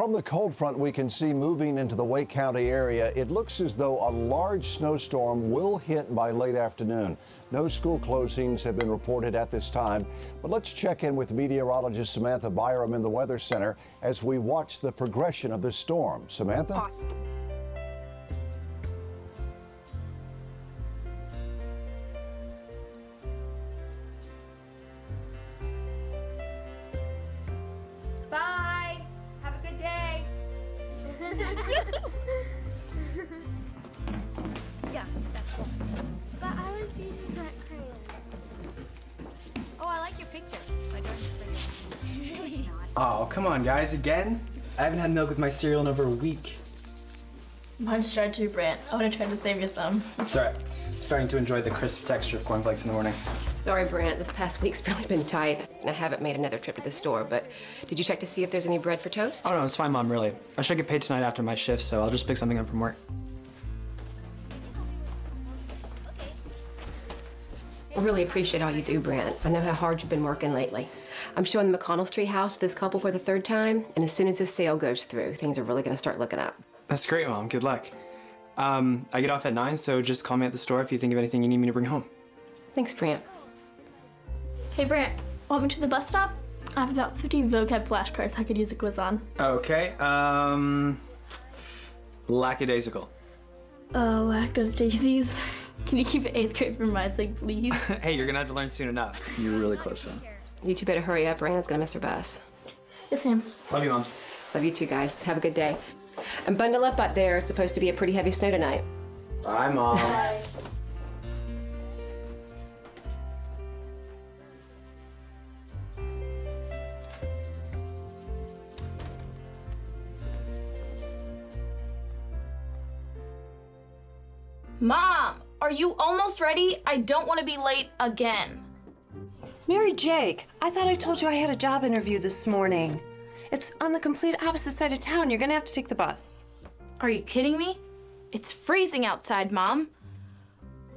From the cold front we can see moving into the Wake County area, it looks as though a large snowstorm will hit by late afternoon. No school closings have been reported at this time, but let's check in with meteorologist Samantha Byram in the Weather Center as we watch the progression of the storm. Samantha? Awesome. Again? I haven't had milk with my cereal in over a week. Mine's dry too, Brant. I would have tried to save you some. Sorry. alright. Starting to enjoy the crisp texture of cornflakes in the morning. Sorry, Brant. This past week's really been tight, and I haven't made another trip to the store. But did you check to see if there's any bread for toast? Oh no, it's fine, Mom, really. I should get paid tonight after my shift, so I'll just pick something up from work. Really appreciate all you do, Brant. I know how hard you've been working lately. I'm showing the McConnell Street house to this couple for the third time, and as soon as this sale goes through, things are really going to start looking up. That's great, Mom. Good luck. Um, I get off at 9, so just call me at the store if you think of anything you need me to bring home. Thanks, Brant. Hey, Brant, want me to the bus stop? I have about 50 vocab flashcards I could use a quiz on. Okay, um... Lackadaisical. A lack of daisies. Can you keep it eighth grade for my sake, please? hey, you're gonna have to learn soon enough. You're really close, son. You two better hurry up. Brandon's going to miss her bus. yes, ma'am. Love you, Mom. Love you too, guys. Have a good day. And bundle up out there. It's supposed to be a pretty heavy snow tonight. Bye, Mom. Bye. Mom, are you almost ready? I don't want to be late again. Mary Jake, I thought I told you I had a job interview this morning. It's on the complete opposite side of town. You're gonna have to take the bus. Are you kidding me? It's freezing outside, Mom.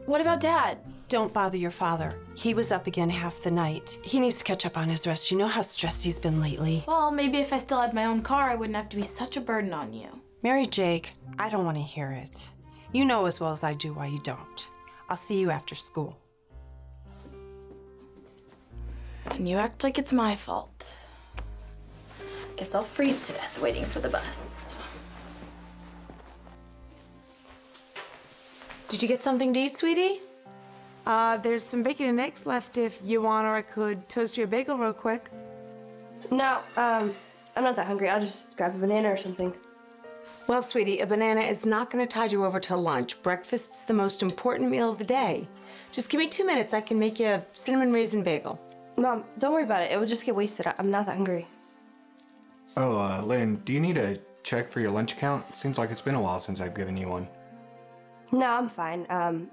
What about Dad? Don't bother your father. He was up again half the night. He needs to catch up on his rest. You know how stressed he's been lately. Well, maybe if I still had my own car, I wouldn't have to be such a burden on you. Mary Jake, I don't want to hear it. You know as well as I do why you don't. I'll see you after school. And you act like it's my fault. Guess I'll freeze to death waiting for the bus. Did you get something to eat, sweetie? Uh, there's some bacon and eggs left if you want, or I could toast you a bagel real quick. No, um, I'm not that hungry. I'll just grab a banana or something. Well, sweetie, a banana is not going to tide you over till lunch. Breakfast's the most important meal of the day. Just give me two minutes. I can make you a cinnamon raisin bagel. Mom, don't worry about it. It will just get wasted. I- I'm not that hungry. Oh, uh, Lynn, do you need a check for your lunch account? Seems like it's been a while since I've given you one. No, I'm fine. Um,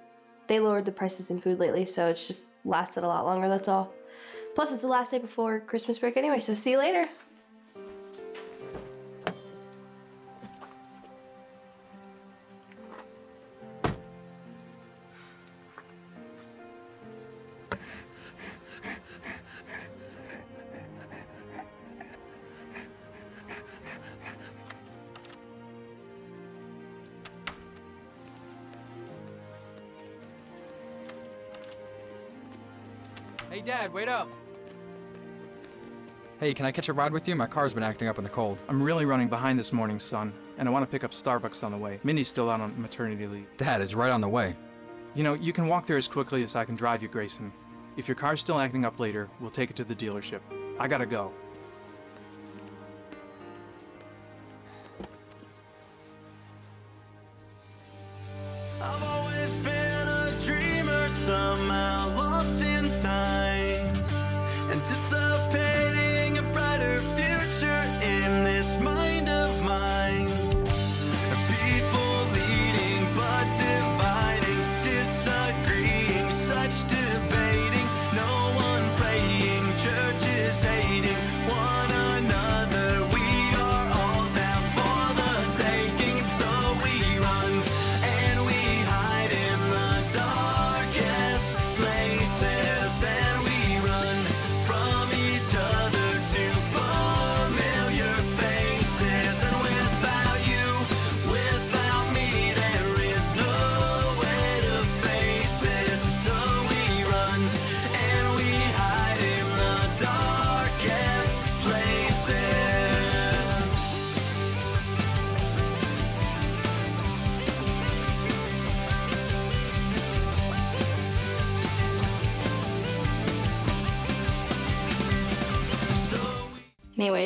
they lowered the prices in food lately, so it's just lasted a lot longer, that's all. Plus, it's the last day before Christmas break anyway, so see you later. Dad, wait up. Hey, can I catch a ride with you? My car's been acting up in the cold. I'm really running behind this morning, son, and I want to pick up Starbucks on the way. Minnie's still out on maternity leave. Dad, it's right on the way. You know, you can walk there as quickly as I can drive you, Grayson. If your car's still acting up later, we'll take it to the dealership. I gotta go.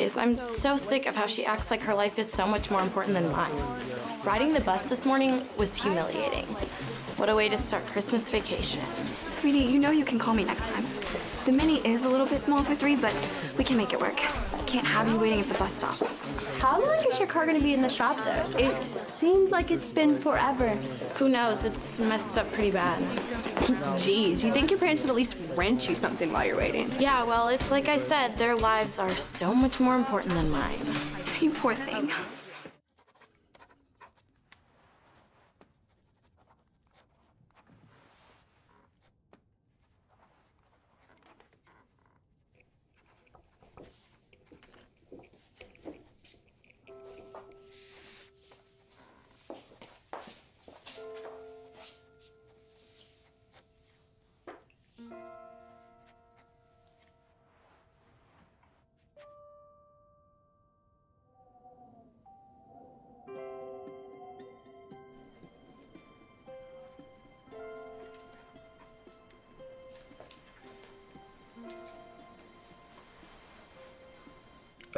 Anyways, I'm so sick of how she acts like her life is so much more important than mine. Riding the bus this morning was humiliating. What a way to start Christmas vacation. Sweetie, you know you can call me next time. The mini is a little bit small for three, but we can make it work. Can't have you waiting at the bus stop. How long is your car gonna be in the shop though? It seems like it's been forever. Who knows? It's messed up pretty bad. Jeez, you think your parents would at least rent you something while you're waiting? Yeah, well, it's like I said, their lives are so much more important than mine. You poor thing.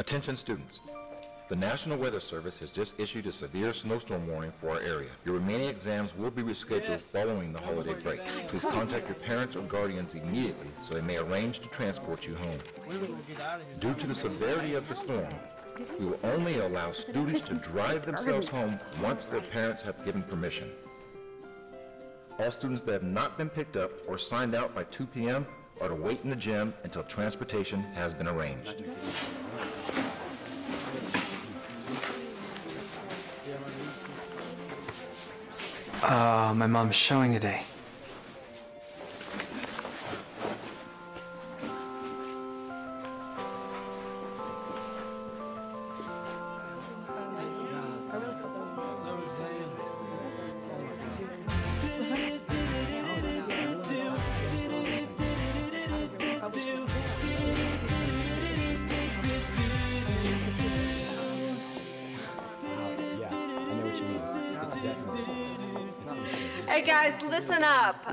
Attention students. The National Weather Service has just issued a severe snowstorm warning for our area. Your remaining exams will be rescheduled following the holiday break. Please contact your parents or guardians immediately so they may arrange to transport you home. Due to the severity of the storm, we will only allow students to drive themselves home once their parents have given permission. All students that have not been picked up or signed out by 2 p.m. are to wait in the gym until transportation has been arranged. Uh, my mom's showing today.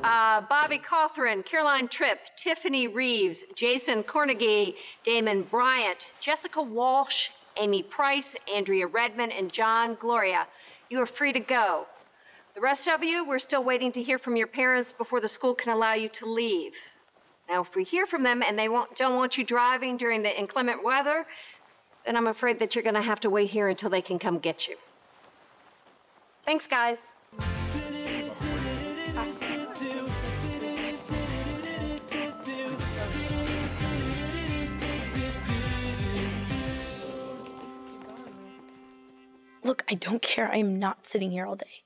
Uh, Bobby Cawthron, Caroline Tripp, Tiffany Reeves, Jason Cornegie, Damon Bryant, Jessica Walsh, Amy Price, Andrea Redmond, and John Gloria. You are free to go. The rest of you, we're still waiting to hear from your parents before the school can allow you to leave. Now, if we hear from them and they won't, don't want you driving during the inclement weather, then I'm afraid that you're going to have to wait here until they can come get you. Thanks, guys. Look, I don't care. I am not sitting here all day.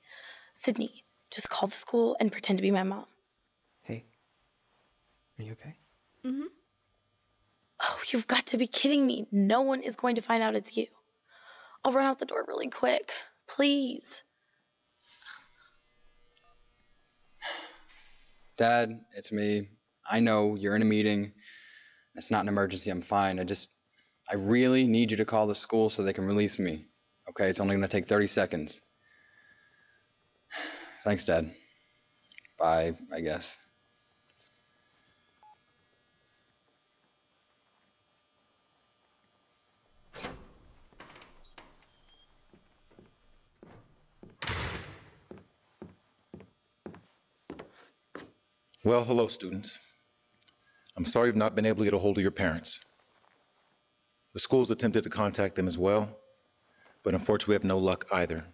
Sydney, just call the school and pretend to be my mom. Hey, are you okay? Mm-hmm. Oh, you've got to be kidding me. No one is going to find out it's you. I'll run out the door really quick. Please. Dad, it's me. I know you're in a meeting. It's not an emergency. I'm fine. I just, I really need you to call the school so they can release me. Okay, it's only going to take 30 seconds. Thanks, Dad. Bye, I guess. Well, hello, students. I'm sorry you've not been able to get a hold of your parents. The school's attempted to contact them as well, but unfortunately, we have no luck either.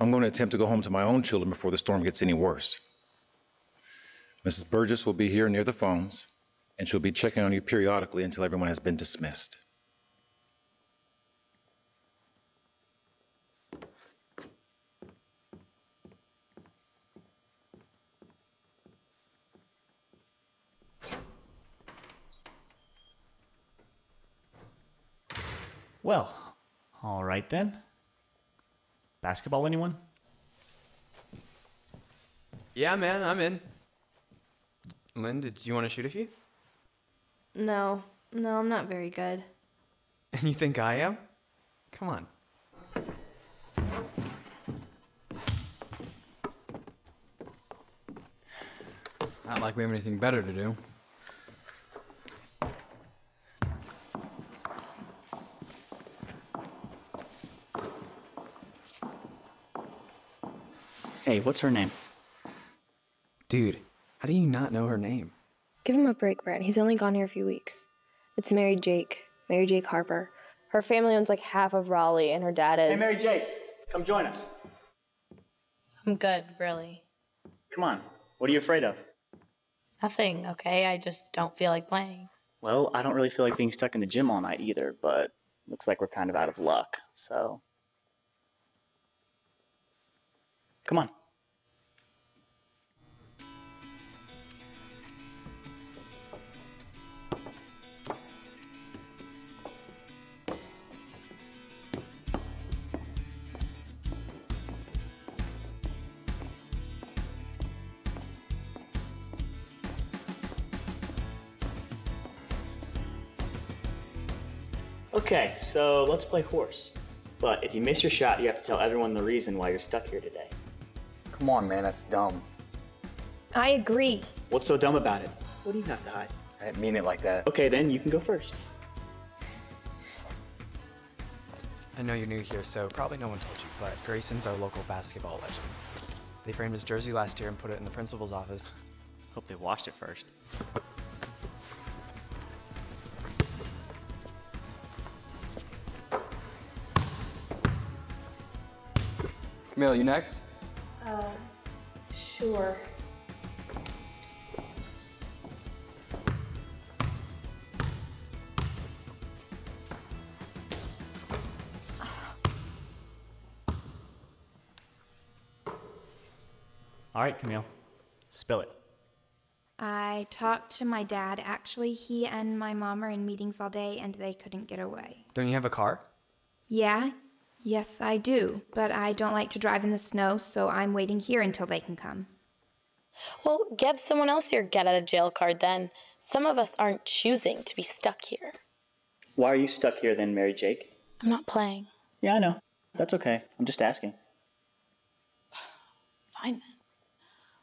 I'm going to attempt to go home to my own children before the storm gets any worse. Mrs. Burgess will be here near the phones, and she'll be checking on you periodically until everyone has been dismissed. Well, all right then. Basketball, anyone? Yeah, man, I'm in. Lynn, did you want to shoot a few? No, no, I'm not very good. And you think I am? Come on. Not like we have anything better to do. Hey, what's her name? Dude, how do you not know her name? Give him a break, Brad. He's only gone here a few weeks. It's Mary Jake. Mary Jake Harper. Her family owns like half of Raleigh, and her dad is. Hey, Mary Jake, come join us. I'm good, really. Come on. What are you afraid of? Nothing, okay? I just don't feel like playing. Well, I don't really feel like being stuck in the gym all night either, but looks like we're kind of out of luck, so. Come on. So let's play horse. But if you miss your shot, you have to tell everyone the reason why you're stuck here today. Come on, man, that's dumb. I agree. What's so dumb about it? What do you have to hide? I didn't mean it like that. Okay, then you can go first. I know you're new here, so probably no one told you, but Grayson's our local basketball legend. They framed his jersey last year and put it in the principal's office. Hope they washed it first. Camille, you next? Uh, sure. All right, Camille. Spill it. I talked to my dad. Actually, he and my mom are in meetings all day and they couldn't get away. Don't you have a car? Yeah, yes, I do. But I don't like to drive in the snow, so I'm waiting here until they can come. Well, give someone else your get out of jail card then. Some of us aren't choosing to be stuck here. Why are you stuck here then, Mary Jake? I'm not playing. Yeah, I know. That's okay. I'm just asking. Fine then.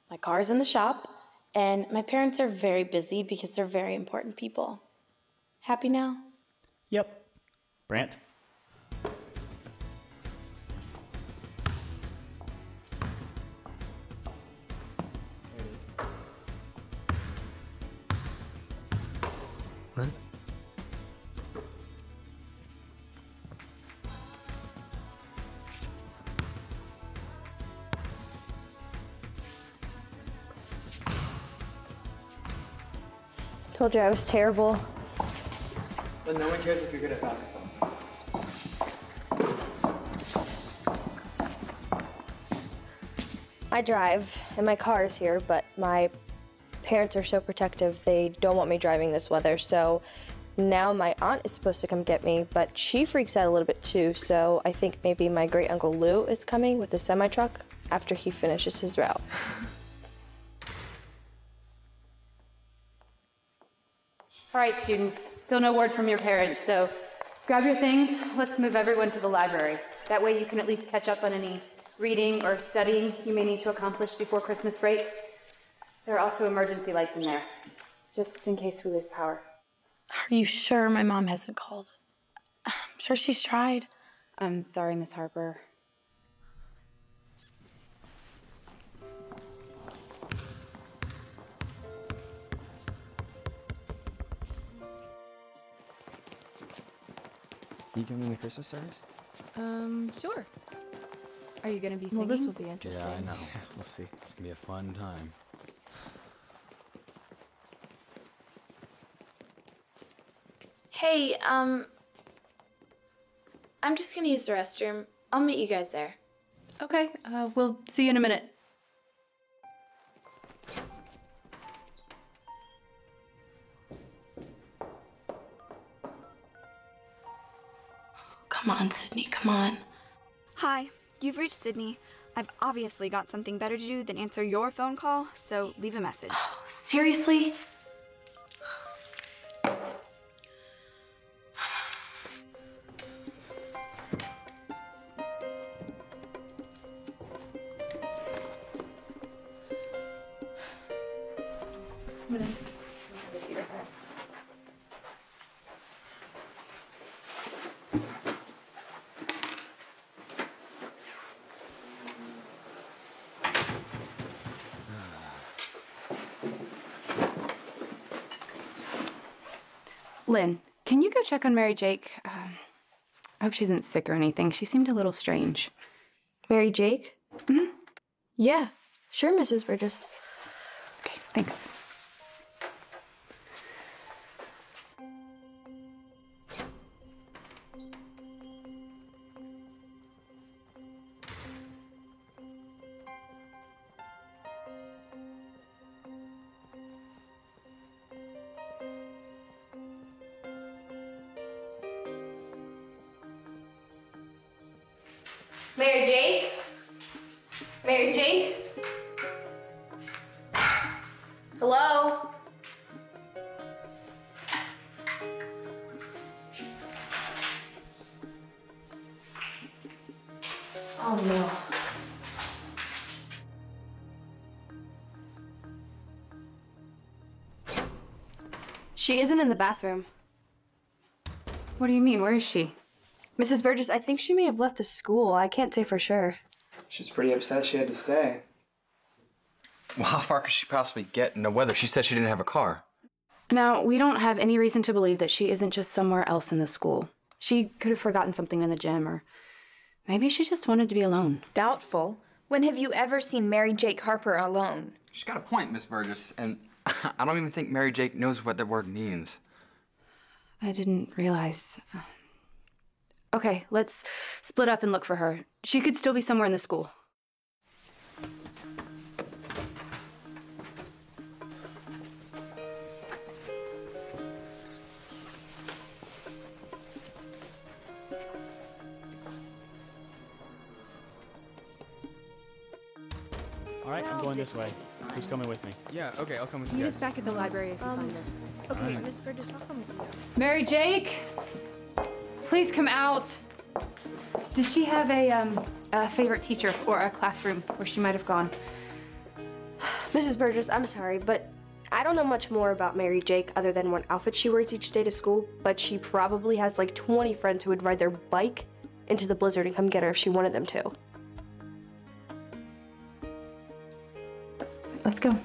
My car's in the shop, and my parents are very busy because they're very important people. Happy now? Yep. Brant? Told you I was terrible. But no one cares if you're good at basketball. I drive, and my car is here, but my parents are so protective, they don't want me driving this weather, so now my aunt is supposed to come get me, but she freaks out a little bit too, so I think maybe my great uncle Lou is coming with the semi truck after he finishes his route. All right, students, still no word from your parents, so grab your things. Let's move everyone to the library. That way you can at least catch up on any reading or studying you may need to accomplish before Christmas break. There are also emergency lights in there, just in case we lose power. Are you sure my mom hasn't called? I'm sure she's tried. I'm sorry, Miss Harper. You coming to Christmas service? Um, sure. Are you gonna be singing? Well, this will be interesting. Yeah, I know. We'll see. It's gonna be a fun time. Hey, um, I'm just gonna use the restroom. I'll meet you guys there. Okay, uh, we'll see you in a minute. Come on, Sydney, come on. Hi, you've reached Sydney. I've obviously got something better to do than answer your phone call, so leave a message. Oh, seriously? Go check on Mary Jake? Uh, I hope she isn't sick or anything. She seemed a little strange. Mary Jake? Mm-hmm. Yeah, sure, Mrs. Burgess. Okay, thanks. Mary Jake? Mary Jake? Hello? Oh no. She isn't in the bathroom. What do you mean? Where is she? Mrs. Burgess, I think she may have left the school. I can't say for sure. She's pretty upset she had to stay. Well, how far could she possibly get in the weather? She said she didn't have a car. Now, we don't have any reason to believe that she isn't just somewhere else in the school. She could have forgotten something in the gym, or maybe she just wanted to be alone. Doubtful. When have you ever seen Mary Jake Harper alone? She's got a point, Miss Burgess, and I don't even think Mary Jake knows what the word means. I didn't realize. Uh, Okay, let's split up and look for her. She could still be somewhere in the school. All right, I'm going this way. Who's coming with me? Yeah, okay, I'll come with you. Meet you us back at the library if you Um, find her. Okay, Alright. Miss Burgess, I'll come with you. Mary Jake, please come out. Does she have a um a favorite teacher or a classroom where she might have gone? Mrs. Burgess, I'm sorry, but I don't know much more about Mary Jake other than what outfit she wears each day to school, but she probably has like 20 friends who would ride their bike into the blizzard and come get her if she wanted them to. Let's go.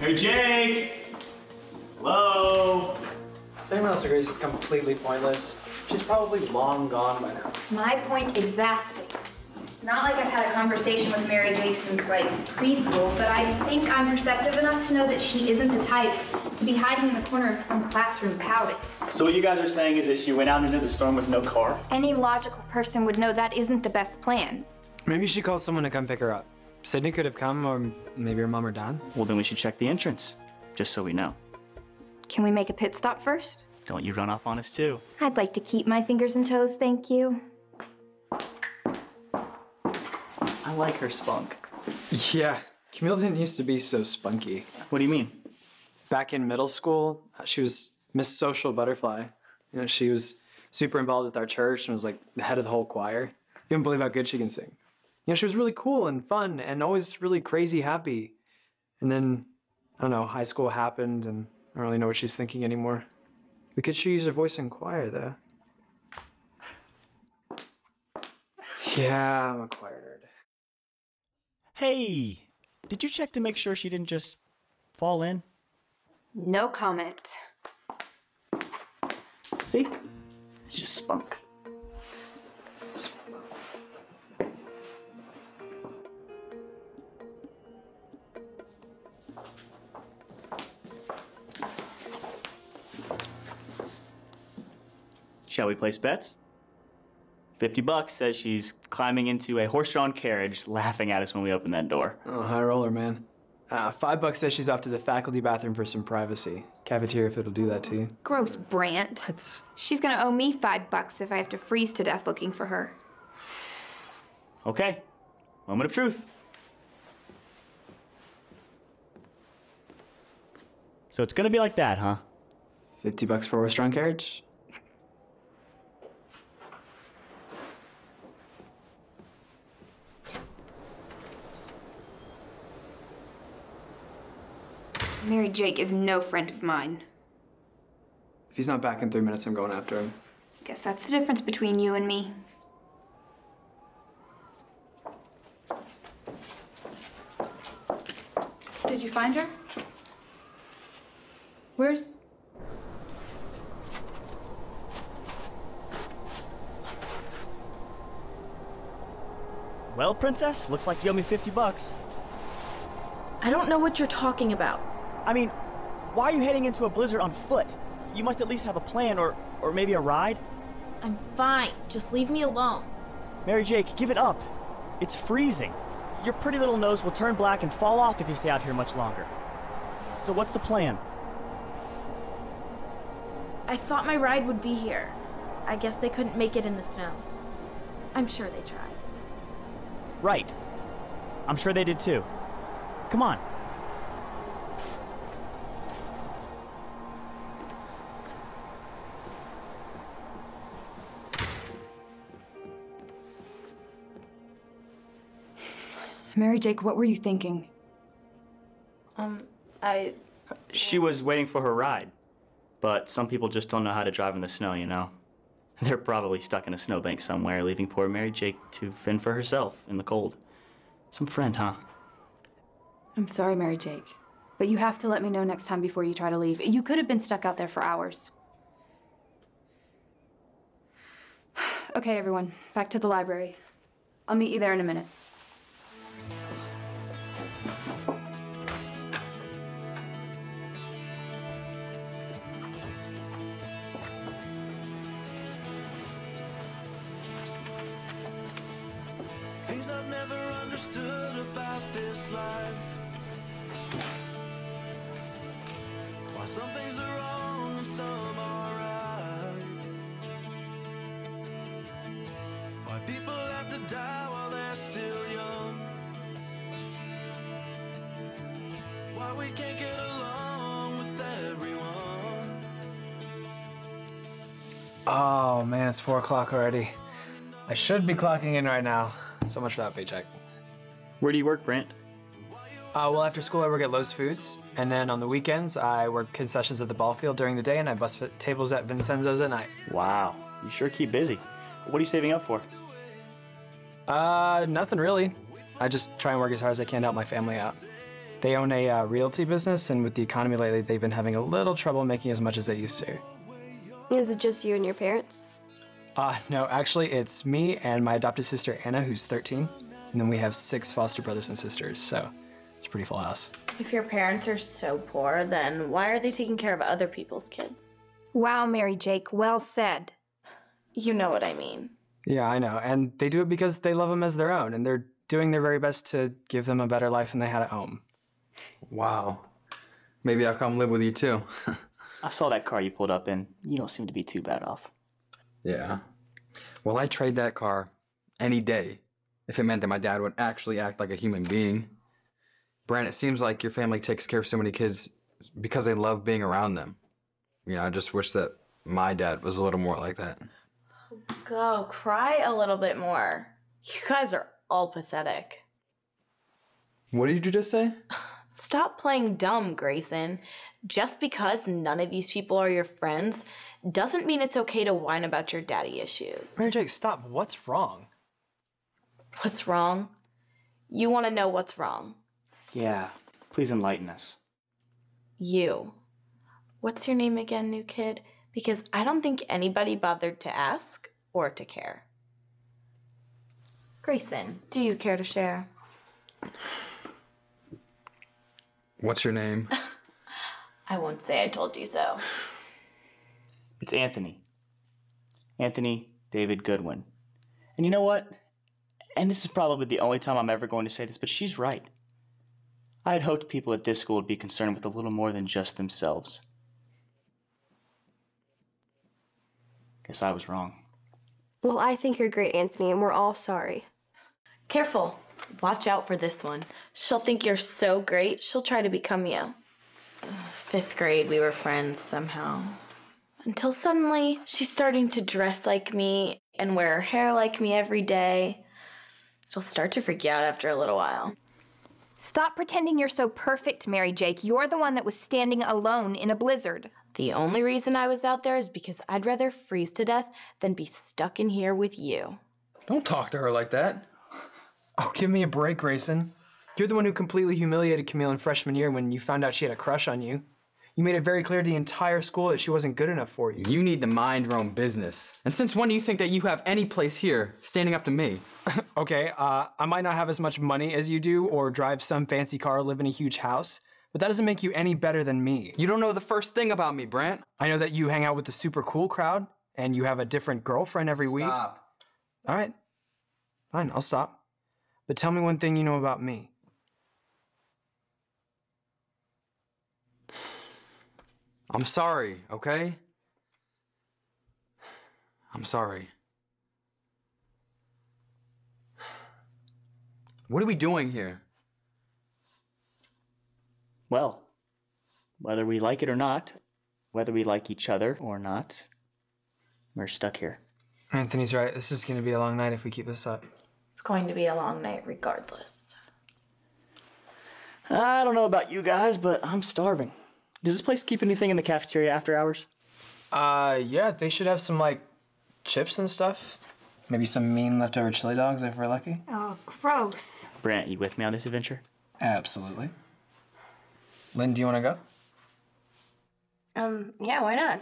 Hey, Jake! Hello? Saying else Grace is completely pointless. She's probably long gone by now. My point exactly. Not like I've had a conversation with Mary Jake since like preschool, but I think I'm perceptive enough to know that she isn't the type to be hiding in the corner of some classroom pouting. So what you guys are saying is that she went out into the storm with no car? Any logical person would know that isn't the best plan. Maybe she called someone to come pick her up. Sydney could have come, or maybe her mom or dad. Well, then we should check the entrance, just so we know. Can we make a pit stop first? Don't you run off on us too. I'd like to keep my fingers and toes, thank you. I like her spunk. Yeah, Camille didn't used to be so spunky. What do you mean? Back in middle school, she was Miss Social Butterfly. You know, she was super involved with our church and was like the head of the whole choir. You wouldn't believe how good she can sing. You know, she was really cool and fun and always really crazy happy. And then, I don't know, high school happened and I don't really know what she's thinking anymore. We could sure use her voice in choir, though. Yeah, I'm a choir nerd. Hey, did you check to make sure she didn't just fall in? No comment. See? It's just spunk. Shall we place bets? 50 bucks says she's climbing into a horse-drawn carriage, laughing at us when we open that door. Oh, high roller, man. Uh, five bucks says she's off to the faculty bathroom for some privacy. Cafeteria if it'll do that to you. Gross, Brant. She's gonna owe me five bucks if I have to freeze to death looking for her. Okay, moment of truth. So it's gonna be like that, huh? 50 bucks for a horse-drawn carriage? Mary Jake is no friend of mine. If he's not back in three minutes, I'm going after him. I Guess that's the difference between you and me. Did you find her? Where's. Well, Princess, looks like you owe me 50 bucks. I don't know what you're talking about. I mean, why are you heading into a blizzard on foot? You must at least have a plan or, or maybe a ride. I'm fine. Just leave me alone. Mary Jake, give it up. It's freezing. Your pretty little nose will turn black and fall off if you stay out here much longer. So what's the plan? I thought my ride would be here. I guess they couldn't make it in the snow. I'm sure they tried. Right. I'm sure they did too. Come on. Mary Jake, what were you thinking? Um, I. She was waiting for her ride. But some people just don't know how to drive in the snow, you know? They're probably stuck in a snowbank somewhere, leaving poor Mary Jake to fend for herself in the cold. Some friend, huh? I'm sorry, Mary Jake. But you have to let me know next time before you try to leave. You could have been stuck out there for hours. Okay, everyone, back to the library. I'll meet you there in a minute. Four o'clock already. I should be clocking in right now. So much for that paycheck. Where do you work, Brant? Uh, well, after school, I work at Lowe's Foods, and then on the weekends, I work concessions at the ball field during the day, and I bus tables at Vincenzo's at night. Wow, you sure keep busy. What are you saving up for? Uh, nothing really. I just try and work as hard as I can to help my family out. They own a uh, realty business, and with the economy lately, they've been having a little trouble making as much as they used to. Is it just you and your parents? Uh, no, actually, it's me and my adopted sister Anna, who's 13, and then we have six foster brothers and sisters, so it's a pretty full house. If your parents are so poor, then why are they taking care of other people's kids? Wow, Mary Jake, well said. You know what I mean. Yeah, I know, and they do it because they love them as their own, and they're doing their very best to give them a better life than they had at home. Wow. Maybe I'll come live with you too. I saw that car you pulled up in. You don't seem to be too bad off. Yeah. Well, I'd trade that car any day if it meant that my dad would actually act like a human being. Brant, it seems like your family takes care of so many kids because they love being around them. You know, I just wish that my dad was a little more like that. Go, cry a little bit more. You guys are all pathetic. What did you just say? Stop playing dumb, Grayson. Just because none of these people are your friends doesn't mean it's okay to whine about your daddy issues. Mary Jake, stop. What's wrong? What's wrong? You want to know what's wrong? Yeah, please enlighten us. You. What's your name again, new kid? Because I don't think anybody bothered to ask or to care. Grayson, do you care to share? What's your name? I won't say I told you so. It's Anthony. Anthony David Goodwin. And you know what? And this is probably the only time I'm ever going to say this, but she's right. I had hoped people at this school would be concerned with a little more than just themselves. Guess I was wrong. Well, I think you're great, Anthony, and we're all sorry. Careful. Watch out for this one. She'll think you're so great, she'll try to become you. Ugh, Fifth grade, we were friends somehow. Until suddenly, she's starting to dress like me and wear her hair like me every day. She'll start to freak you out after a little while. Stop pretending you're so perfect, Mary Jake. You're the one that was standing alone in a blizzard. The only reason I was out there is because I'd rather freeze to death than be stuck in here with you. Don't talk to her like that. Oh, give me a break, Grayson. You're the one who completely humiliated Camille in freshman year when you found out she had a crush on you. You made it very clear to the entire school that she wasn't good enough for you. You need to mind your own business. And since when do you think that you have any place here standing up to me? okay, uh, I might not have as much money as you do or drive some fancy car or live in a huge house, but that doesn't make you any better than me. You don't know the first thing about me, Brant. I know that you hang out with the super cool crowd and you have a different girlfriend every week. Stop. All right. Fine, I'll stop. But tell me one thing you know about me. I'm sorry, okay? I'm sorry. What are we doing here? Well, whether we like it or not, whether we like each other or not, we're stuck here. Anthony's right. This is going to be a long night if we keep this up. It's going to be a long night regardless. I don't know about you guys, but I'm starving. Does this place keep anything in the cafeteria after hours? Uh, yeah, they should have some, like, chips and stuff. Maybe some mean leftover chili dogs if we're lucky. Oh, gross. Brant, you with me on this adventure? Absolutely. Lynn, do you want to go? Um, yeah, why not?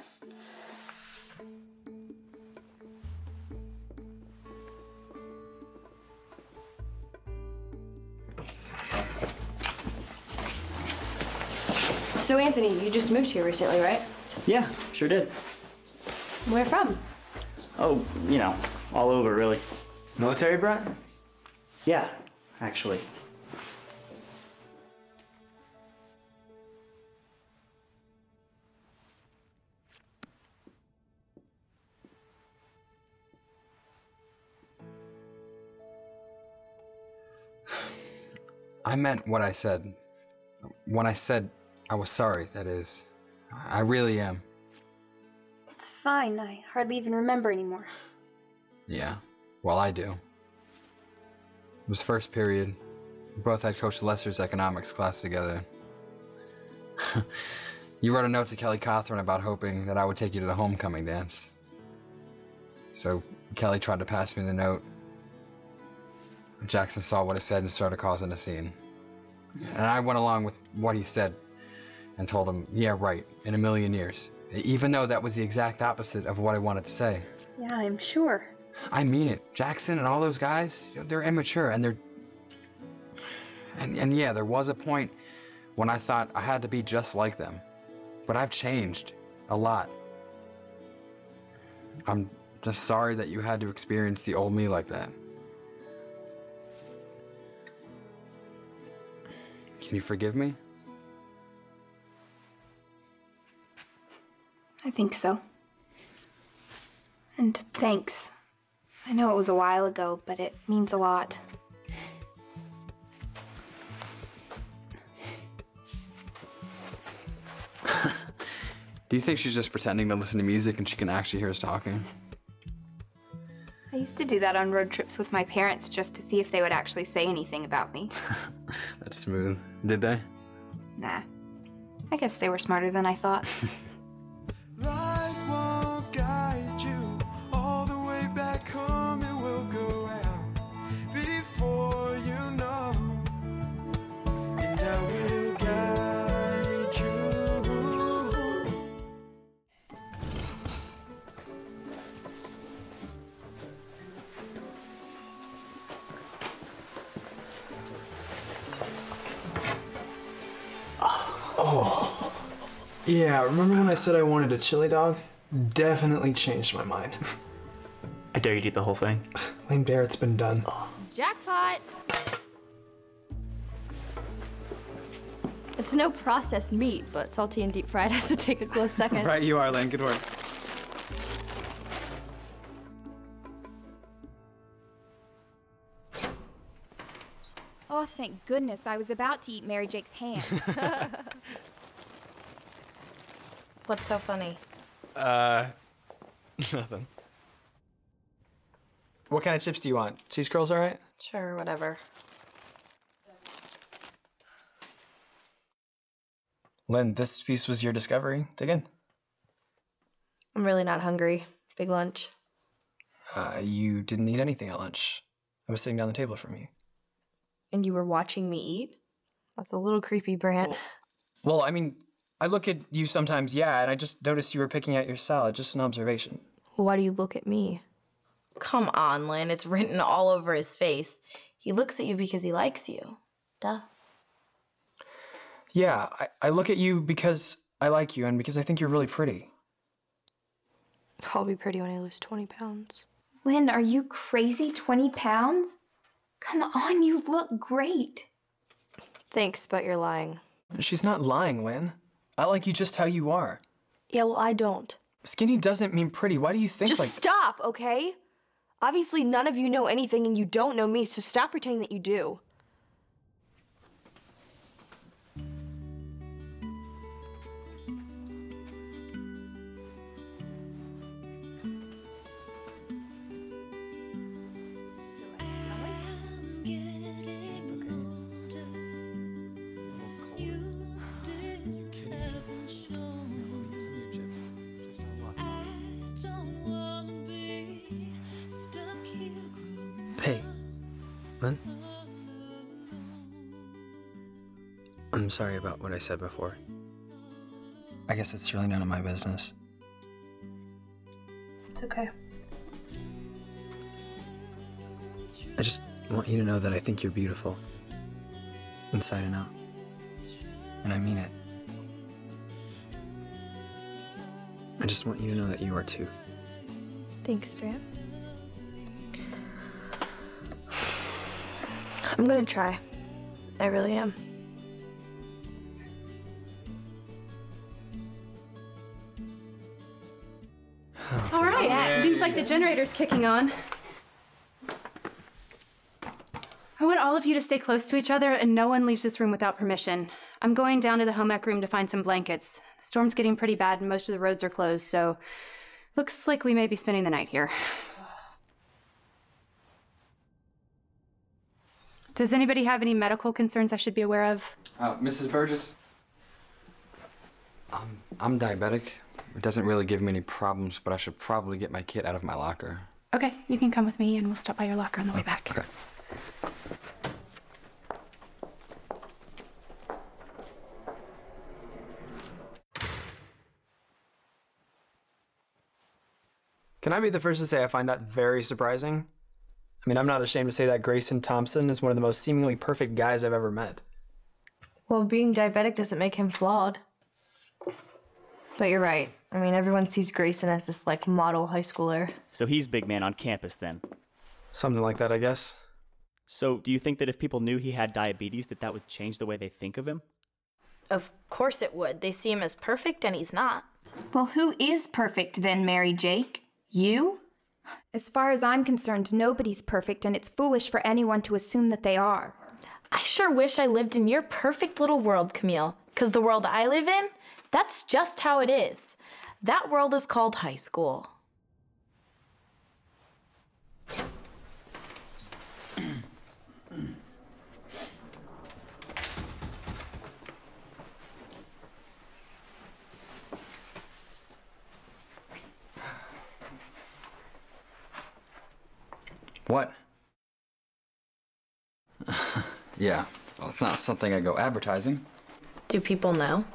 So, Anthony, you just moved here recently, right? Yeah, sure did. Where from? Oh, you know, all over, really. Military brat? Yeah, actually. I meant what I said. When I said I was sorry, that is. I really am. It's fine. I hardly even remember anymore. Yeah. Well, I do. It was first period. We both had Coach Lester's economics class together. you wrote a note to Kelly Cothran about hoping that I would take you to the homecoming dance. So Kelly tried to pass me the note. Jackson saw what it said and started causing a scene. And I went along with what he said and told him, yeah, right, in a million years. Even though that was the exact opposite of what I wanted to say. Yeah, I'm sure. I mean it. Jackson and all those guys, they're immature and they're. And, and yeah, there was a point when I thought I had to be just like them. But I've changed a lot. I'm just sorry that you had to experience the old me like that. Can you forgive me? I think so. And thanks. I know it was a while ago, but it means a lot. Do you think she's just pretending to listen to music and she can actually hear us talking? I used to do that on road trips with my parents just to see if they would actually say anything about me. That's smooth. Did they? Nah. I guess they were smarter than I thought. Light Yeah, remember when I said I wanted a chili dog? Definitely changed my mind. I dare you to eat the whole thing. Lane Barrett's been done. Jackpot! It's no processed meat, but salty and deep fried has to take a close second. Right, you are, Lane. Good work. oh, thank goodness. I was about to eat Mary Jake's hand. What's so funny? Uh, nothing. What kind of chips do you want? Cheese curls, all right? Sure, whatever. Lynn, this feast was your discovery. Dig in. I'm really not hungry. Big lunch. Uh, you didn't eat anything at lunch. I was sitting down the table from you. And you were watching me eat? That's a little creepy, Brant. Well, I mean, I look at you sometimes, yeah, and I just noticed you were picking at your salad. Just an observation. Why do you look at me? Come on, Lynn. It's written all over his face. He looks at you because he likes you. Duh. Yeah, I, I look at you because I like you and because I think you're really pretty. I'll be pretty when I lose 20 pounds. Lynn, are you crazy? 20 pounds? Come on, you look great. Thanks, but you're lying. She's not lying, Lynn. I like you just how you are. Yeah, well, I don't. Skinny doesn't mean pretty. Why do you think Just like stop, okay? Obviously, none of you know anything and you don't know me, so stop pretending that you do. Sorry about what I said before. I guess it's really none of my business. It's okay. I just want you to know that I think you're beautiful. Inside and out. And I mean it. I just want you to know that you are too. Thanks, Brant. I'm gonna try. I really am. Like the generator's kicking on. I want all of you to stay close to each other and no one leaves this room without permission. I'm going down to the home ec room to find some blankets. The storm's getting pretty bad and most of the roads are closed, so looks like we may be spending the night here. Does anybody have any medical concerns I should be aware of? Uh, Mrs. Burgess? Um, I'm diabetic. It doesn't really give me any problems, but I should probably get my kit out of my locker. Okay, you can come with me and we'll stop by your locker on the way oh, back. Okay. Can I be the first to say I find that very surprising? I mean, I'm not ashamed to say that Grayson Thompson is one of the most seemingly perfect guys I've ever met. Well, being diabetic doesn't make him flawed. But you're right. I mean, everyone sees Grayson as this, like, model high schooler. So he's big man on campus then. Something like that, I guess. So do you think that if people knew he had diabetes, that that would change the way they think of him? Of course it would. They see him as perfect and he's not. Well, who is perfect then, Mary Jake? You? As far as I'm concerned, nobody's perfect, and it's foolish for anyone to assume that they are. I sure wish I lived in your perfect little world, Camille. Because the world I live in, that's just how it is. That world is called high school. What? yeah. Well, it's not something I go advertising. Do people know?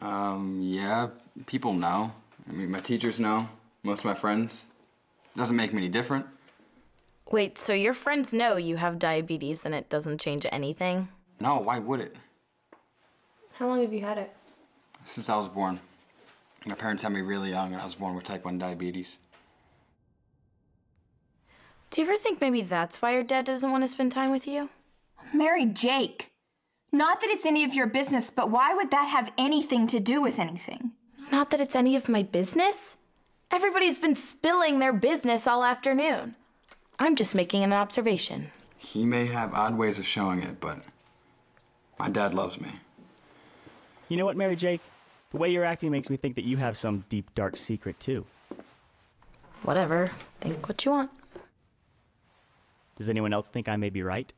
Um, yeah, people know. I mean, my teachers know. Most of my friends. Doesn't make me any different. Wait, so your friends know you have diabetes and it doesn't change anything? No, why would it? How long have you had it? Since I was born. My parents had me really young and I was born with type 1 diabetes. Do you ever think maybe that's why your dad doesn't want to spend time with you? Mary Jake. Not that it's any of your business, but why would that have anything to do with anything? Not that it's any of my business. Everybody's been spilling their business all afternoon. I'm just making an observation. He may have odd ways of showing it, but my dad loves me. You know what, Mary Jake? The way you're acting makes me think that you have some deep, dark secret, too. Whatever. Think what you want. Does anyone else think I may be right?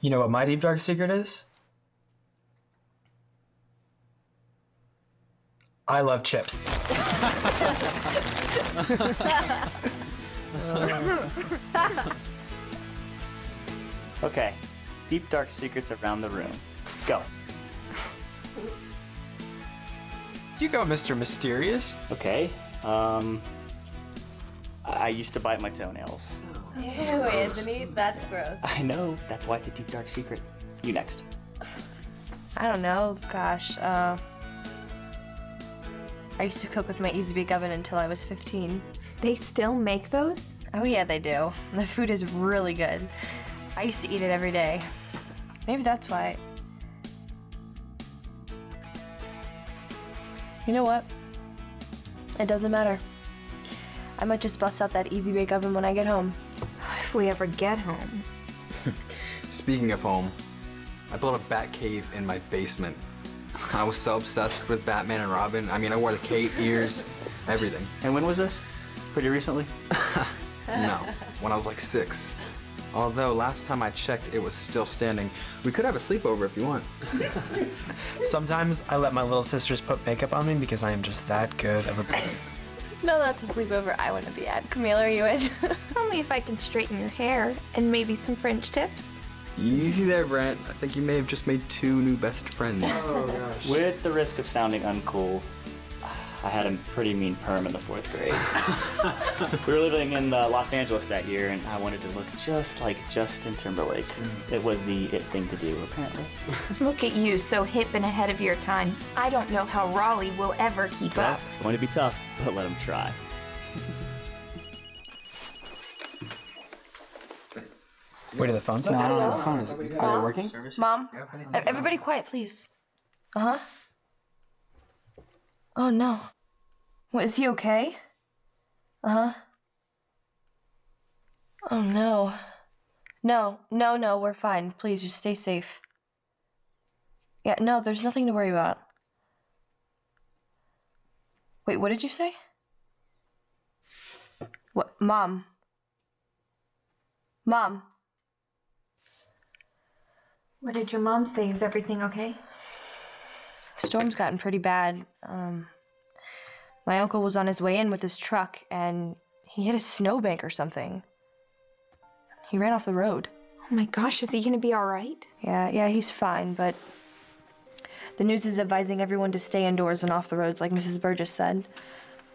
You know what my deep dark secret is? I love chips. okay, deep dark secrets around the room. Go. You go, Mr. Mysterious. Okay. Um, I I used to bite my toenails. Ew, Anthony, that's gross. I know. That's why it's a deep dark secret. You next. I don't know. Gosh, uh, I used to cook with my Easy Bake Oven until I was 15. They still make those? Oh yeah, they do. The food is really good. I used to eat it every day. Maybe that's why. You know what? It doesn't matter. I might just bust out that Easy Bake Oven when I get home. If we ever get home. Speaking of home, I built a bat cave in my basement. I was so obsessed with Batman and Robin. I mean, I wore the cape, ears, everything. And when was this? Pretty recently? No, when I was like six. Although last time I checked, it was still standing. We could have a sleepover if you want. Sometimes I let my little sisters put makeup on me because I am just that good of a parent. No, that's a sleepover I want to be at. Camille, are you in? Only if I can straighten your hair and maybe some French tips. Easy there, Brant. I think you may have just made two new best friends. Oh, With the risk of sounding uncool, I had a pretty mean perm in the fourth grade. we were living in uh, Los Angeles that year, and I wanted to look just like Justin Timberlake. It was the it thing to do, apparently. Look at you, so hip and ahead of your time. I don't know how Raleigh will ever keep Well, up. it's going to be tough, but let him try. Wait, are the phones up? No, I don't know. The phone is. Are they working? Mom, everybody quiet, please. Uh huh. Oh no. What, is he okay? Uh huh. Oh no. No, no, no, we're fine. Please just stay safe. Yeah, no, there's nothing to worry about. Wait, what did you say? What, Mom? Mom? What did your mom say? Is everything okay? Storm's gotten pretty bad. Um, my uncle was on his way in with his truck and he hit a snowbank or something. He ran off the road. Oh my gosh, is he gonna be alright? Yeah, yeah, he's fine, but the news is advising everyone to stay indoors and off the roads, like Mrs. Burgess said.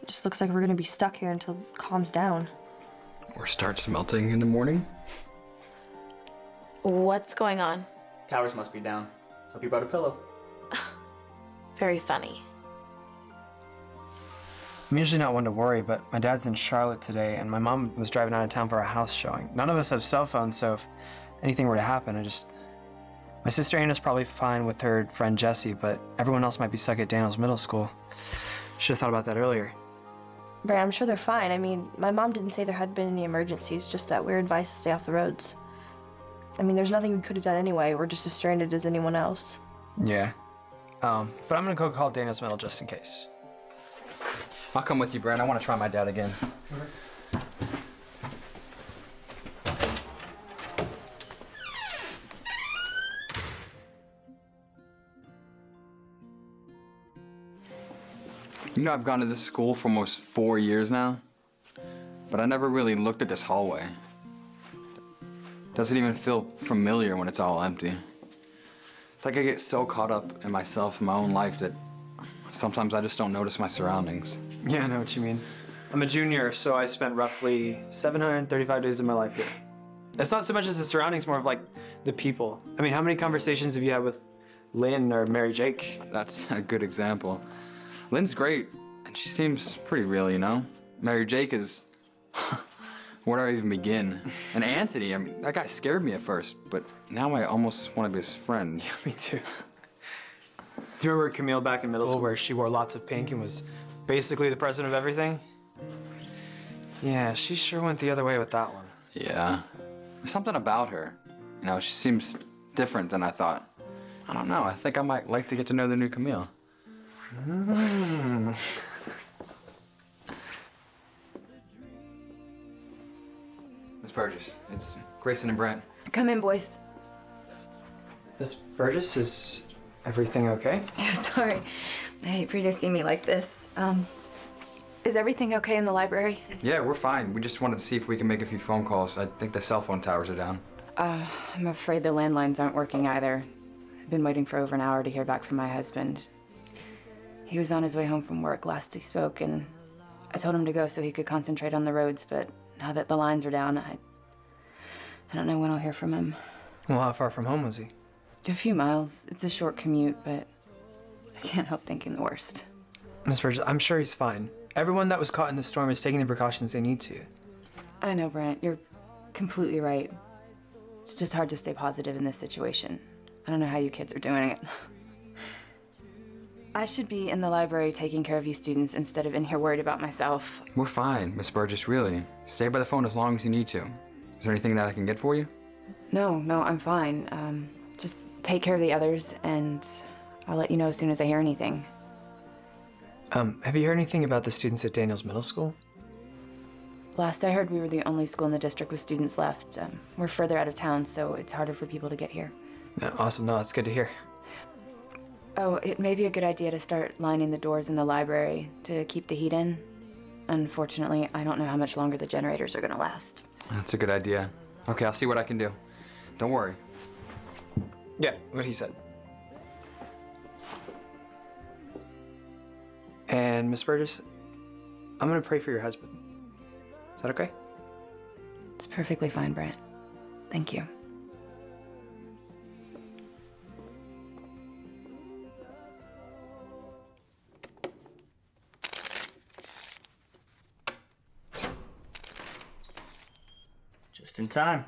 It just looks like we're gonna be stuck here until it calms down. Or starts melting in the morning. What's going on? Towers must be down. Hope you brought a pillow. Very funny. I'm usually not one to worry, but my dad's in Charlotte today, and my mom was driving out of town for a house showing. None of us have cell phones, so if anything were to happen, I just. My sister Anna's probably fine with her friend Jesse, but everyone else might be stuck at Daniel's middle school. Should have thought about that earlier. But I'm sure they're fine. I mean, my mom didn't say there had been any emergencies, just that we're advised to stay off the roads. I mean, there's nothing we could have done anyway. We're just as stranded as anyone else. Yeah. Um, but I'm gonna go call Daniel's middle just in case. I'll come with you, Brant. I want to try my dad again. You know, I've gone to this school for almost four years now, but I never really looked at this hallway. Doesn't even feel familiar when it's all empty. It's like I get so caught up in myself and my own life that sometimes I just don't notice my surroundings. Yeah, I know what you mean. I'm a junior, so I spent roughly 735 days of my life here. It's not so much as the surroundings, more of like the people. I mean, how many conversations have you had with Lynn or Mary Jake? That's a good example. Lynn's great, and she seems pretty real, you know? Mary Jake is. Where do I even begin? And Anthony, I mean, that guy scared me at first, but now I almost want to be his friend. Yeah, me too. Do you remember Camille back in middle school where she wore lots of pink and was basically the president of everything? Yeah, she sure went the other way with that one. Yeah. There's something about her. You know, she seems different than I thought. I don't know. I think I might like to get to know the new Camille. Mm. Miss Burgess, it's Grayson and Brant. Come in, boys. Miss Burgess, is everything okay? I'm sorry. I hate for you to see me like this. Um, is everything okay in the library? Yeah, we're fine. We just wanted to see if we can make a few phone calls. I think the cell phone towers are down. Uh, I'm afraid the landlines aren't working either. I've been waiting for over an hour to hear back from my husband. He was on his way home from work last he spoke, and I told him to go so he could concentrate on the roads, but now that the lines are down, I, I don't know when I'll hear from him. Well, how far from home was he? A few miles. It's a short commute, but I can't help thinking the worst. Miss Burgess, I'm sure he's fine. Everyone that was caught in the storm is taking the precautions they need to. I know, Brant. You're completely right. It's just hard to stay positive in this situation. I don't know how you kids are doing it. I should be in the library taking care of you students instead of in here worried about myself. We're fine, Miss Burgess, really. Stay by the phone as long as you need to. Is there anything that I can get for you? No, no, I'm fine. Um, just take care of the others, and I'll let you know as soon as I hear anything. Um, have you heard anything about the students at Daniels Middle School? Last I heard, we were the only school in the district with students left. Um, we're further out of town, so it's harder for people to get here. Yeah, awesome. No, that's good to hear. Oh, it may be a good idea to start lining the doors in the library to keep the heat in. Unfortunately, I don't know how much longer the generators are gonna last. That's a good idea. Okay, I'll see what I can do. Don't worry. Yeah, what he said. And Miss Burgess, I'm gonna pray for your husband. Is that okay? It's perfectly fine, Brant. Thank you. Just in time.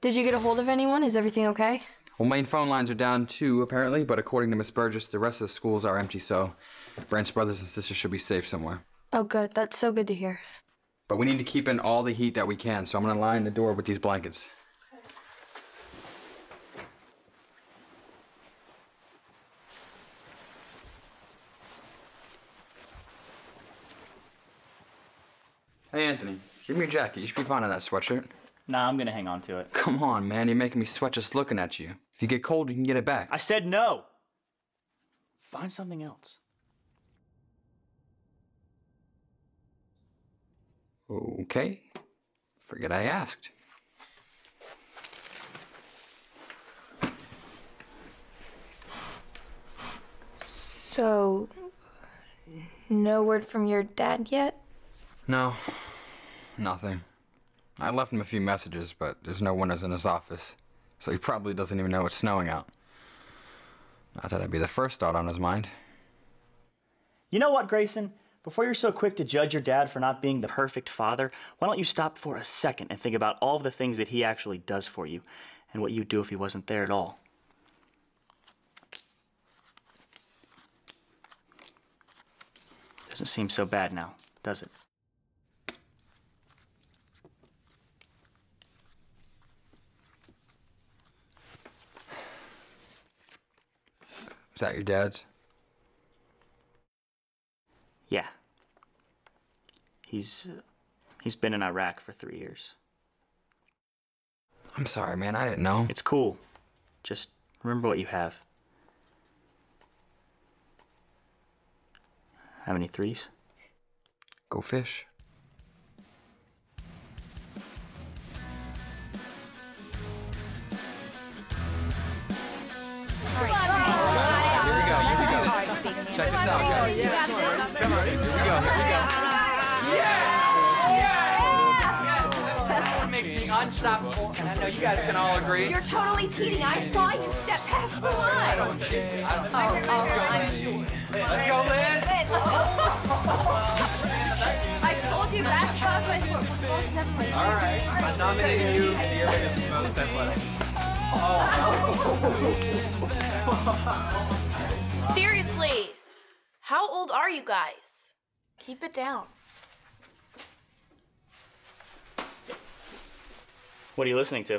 Did you get a hold of anyone? Is everything okay? Well, main phone lines are down too, apparently, but according to Miss Burgess, the rest of the schools are empty, so Brant's brothers and sisters should be safe somewhere. Oh, good. That's so good to hear. But we need to keep in all the heat that we can, so I'm gonna line the door with these blankets. Hey, Anthony, give me your jacket. You should be fine in that sweatshirt. Nah, I'm gonna hang on to it. Come on, man. You're making me sweat just looking at you. If you get cold, you can get it back. I said no. Find something else. Okay. Forget I asked. So, no word from your dad yet? No, nothing. I left him a few messages, but there's no windows in his office, so he probably doesn't even know it's snowing out. Not that I'd be the first thought on his mind. You know what, Grayson? Before you're so quick to judge your dad for not being the perfect father, why don't you stop for a second and think about all of the things that he actually does for you and what you'd do if he wasn't there at all? Doesn't seem so bad now, does it? That your dad's? Yeah. He's uh, he's been in Iraq for 3 years. I'm sorry, man. I didn't know. It's cool. Just remember what you have. How many threes? Go fish. Check this out, guys. Come on, here we go, here we go. That makes me unstoppable, and I know you guys can all agree. You're totally cheating. I saw you step past the line. I don't cheat. I don't oh, oh, oh, Let's go, Lynn. I told you sport. Never mind. All right, I'm nominating you the is most athletic. Seriously, how old are you guys? Keep it down. What are you listening to?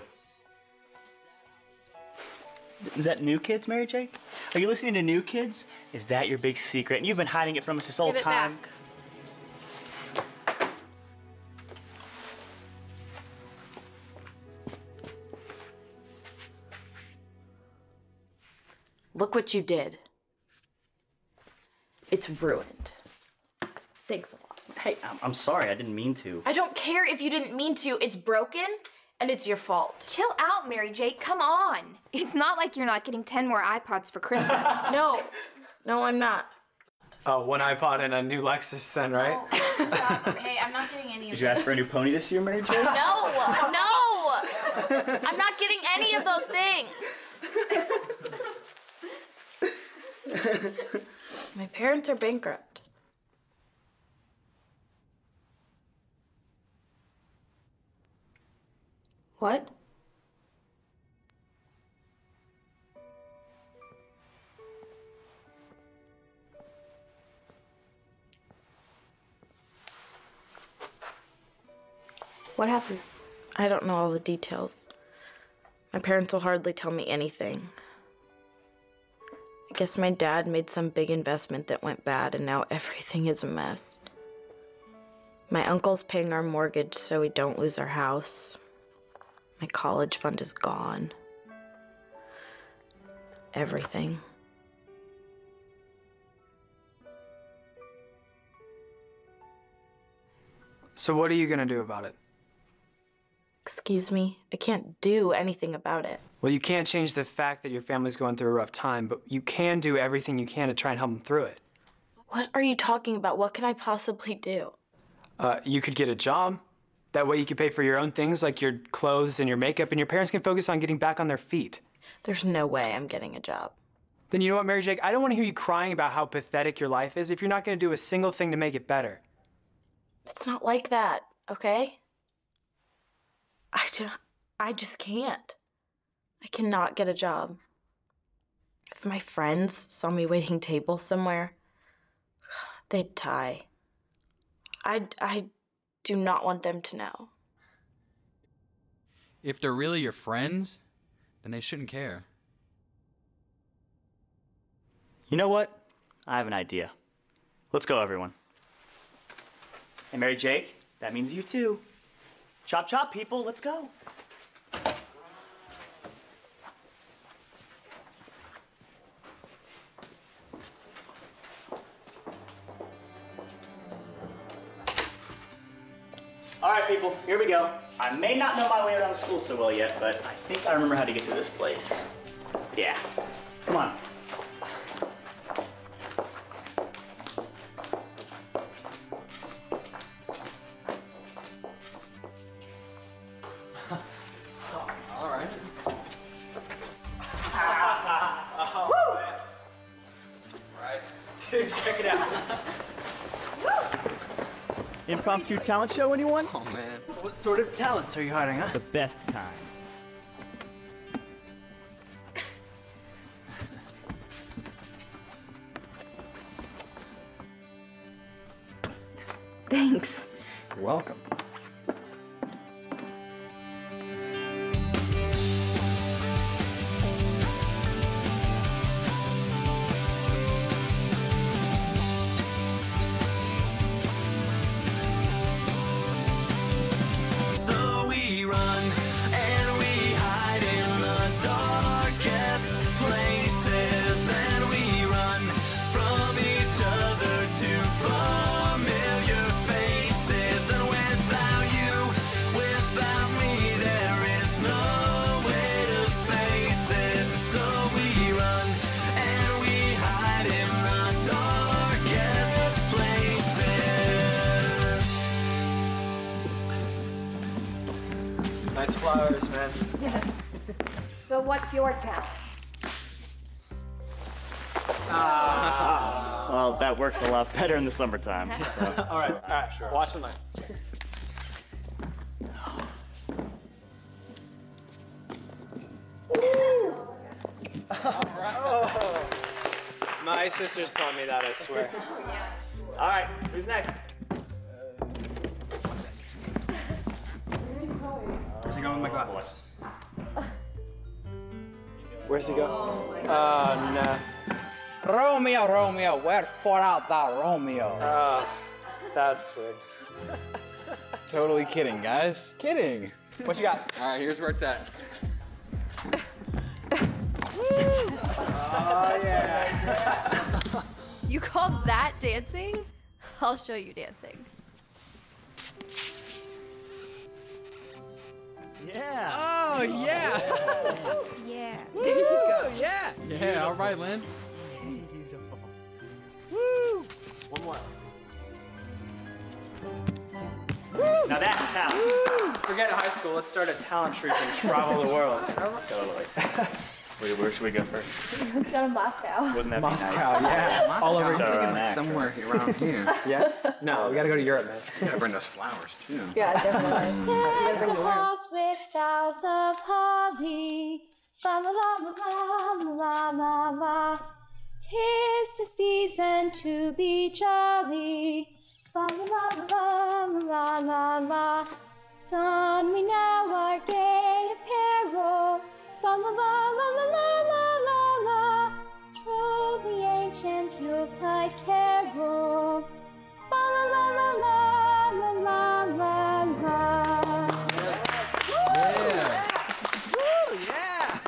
Is that New Kids, Mary Jake? Are you listening to New Kids? Is that your big secret? And you've been hiding it from us this whole Give it time. back. Look what you did. It's ruined. Thanks a lot. Hey, I'm, I'm sorry. I didn't mean to. I don't care if you didn't mean to. It's broken and it's your fault. Chill out, Mary Jake. Come on. It's not like you're not getting 10 more iPods for Christmas. no. No, I'm not. Oh, one iPod and a new Lexus then, right? Stop, okay? I'm not getting any of those. Did you ask for a new pony this year, Mary Jane? No, no! I'm not getting any of those things. My parents are bankrupt. What? What happened? I don't know all the details. My parents will hardly tell me anything. I guess my dad made some big investment that went bad, and now everything is a mess. My uncle's paying our mortgage so we don't lose our house. My college fund is gone. Everything. So what are you gonna do about it? Excuse me? I can't do anything about it. Well, you can't change the fact that your family's going through a rough time, but you can do everything you can to try and help them through it. What are you talking about? What can I possibly do? Uh, you could get a job. That way you could pay for your own things like your clothes and your makeup, and your parents can focus on getting back on their feet. There's no way I'm getting a job. Then you know what, Mary Jake? I don't want to hear you crying about how pathetic your life is if you're not going to do a single thing to make it better. It's not like that, okay? I just, I just can't. I cannot get a job. If my friends saw me waiting tables somewhere, they'd die. I, I do not want them to know. If they're really your friends, then they shouldn't care. You know what? I have an idea. Let's go, everyone. Hey, Mary Jake, that means you too. Chop chop, people, let's go. All right, people, here we go. I may not know my way around the school so well yet, but I think I remember how to get to this place. Yeah, come on. Talent show, anyone? Oh, man. What sort of talents are you hiding, huh? The best kind. So what's your talent? Ah. Well, that works a lot better in the summertime. so. all right, all right, sure. Watch the line. My sisters taught me that, I swear. All right, who's next? Where's he going with my glasses? Where's he go? Oh, uh, no. Romeo, Romeo, wherefore art thou Romeo? Oh, that's weird. Totally kidding, guys. Kidding. What you got? All right, here's where it's at. Oh, yeah. You call that dancing? I'll show you dancing. Yeah. Oh, yeah. Yeah. Woo, yeah. Yeah, all right, Lynn. Beautiful. Woo! One more. Now that's talent. Forget high school. Let's start a talent troupe and travel the world. Totally. Where, where should we go first? Let's go to Moscow. Wouldn't that Moscow, be nice? yeah. All over. I'm So thinking around like there. somewhere around here. Yeah? No, we gotta go to Europe, man. You gotta bring those flowers too. Yeah, definitely. Mm. Deck the halls with boughs of holly. La la la la la la la la. Tis the season to be jolly. La la la la la la la. Don we now our gay apparel. La la la la la la la la la. Troll the ancient Yuletide carol. La la la la la la la la la. Yeah. Woo! Yeah.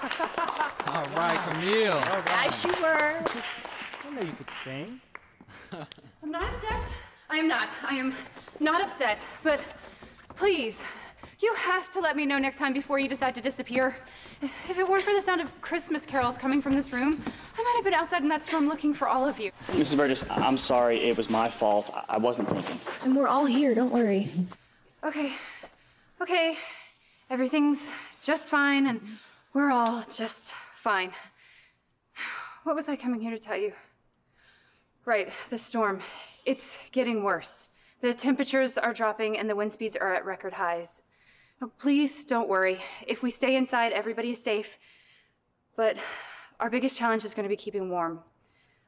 All right, Camille. Nice you were. I know you could sing. I'm not upset. I am not. I am not upset. But please, you have to let me know next time before you decide to disappear. If it weren't for the sound of Christmas carols coming from this room, I might have been outside in that storm looking for all of you. Mrs. Burgess, I'm sorry. It was my fault. I- I wasn't thinking. And we're all here, don't worry. Okay. Okay. Everything's just fine, and we're all just fine. What was I coming here to tell you? Right, the storm. It's getting worse. The temperatures are dropping and the wind speeds are at record highs. Now, please don't worry. If we stay inside, everybody is safe. But our biggest challenge is going to be keeping warm.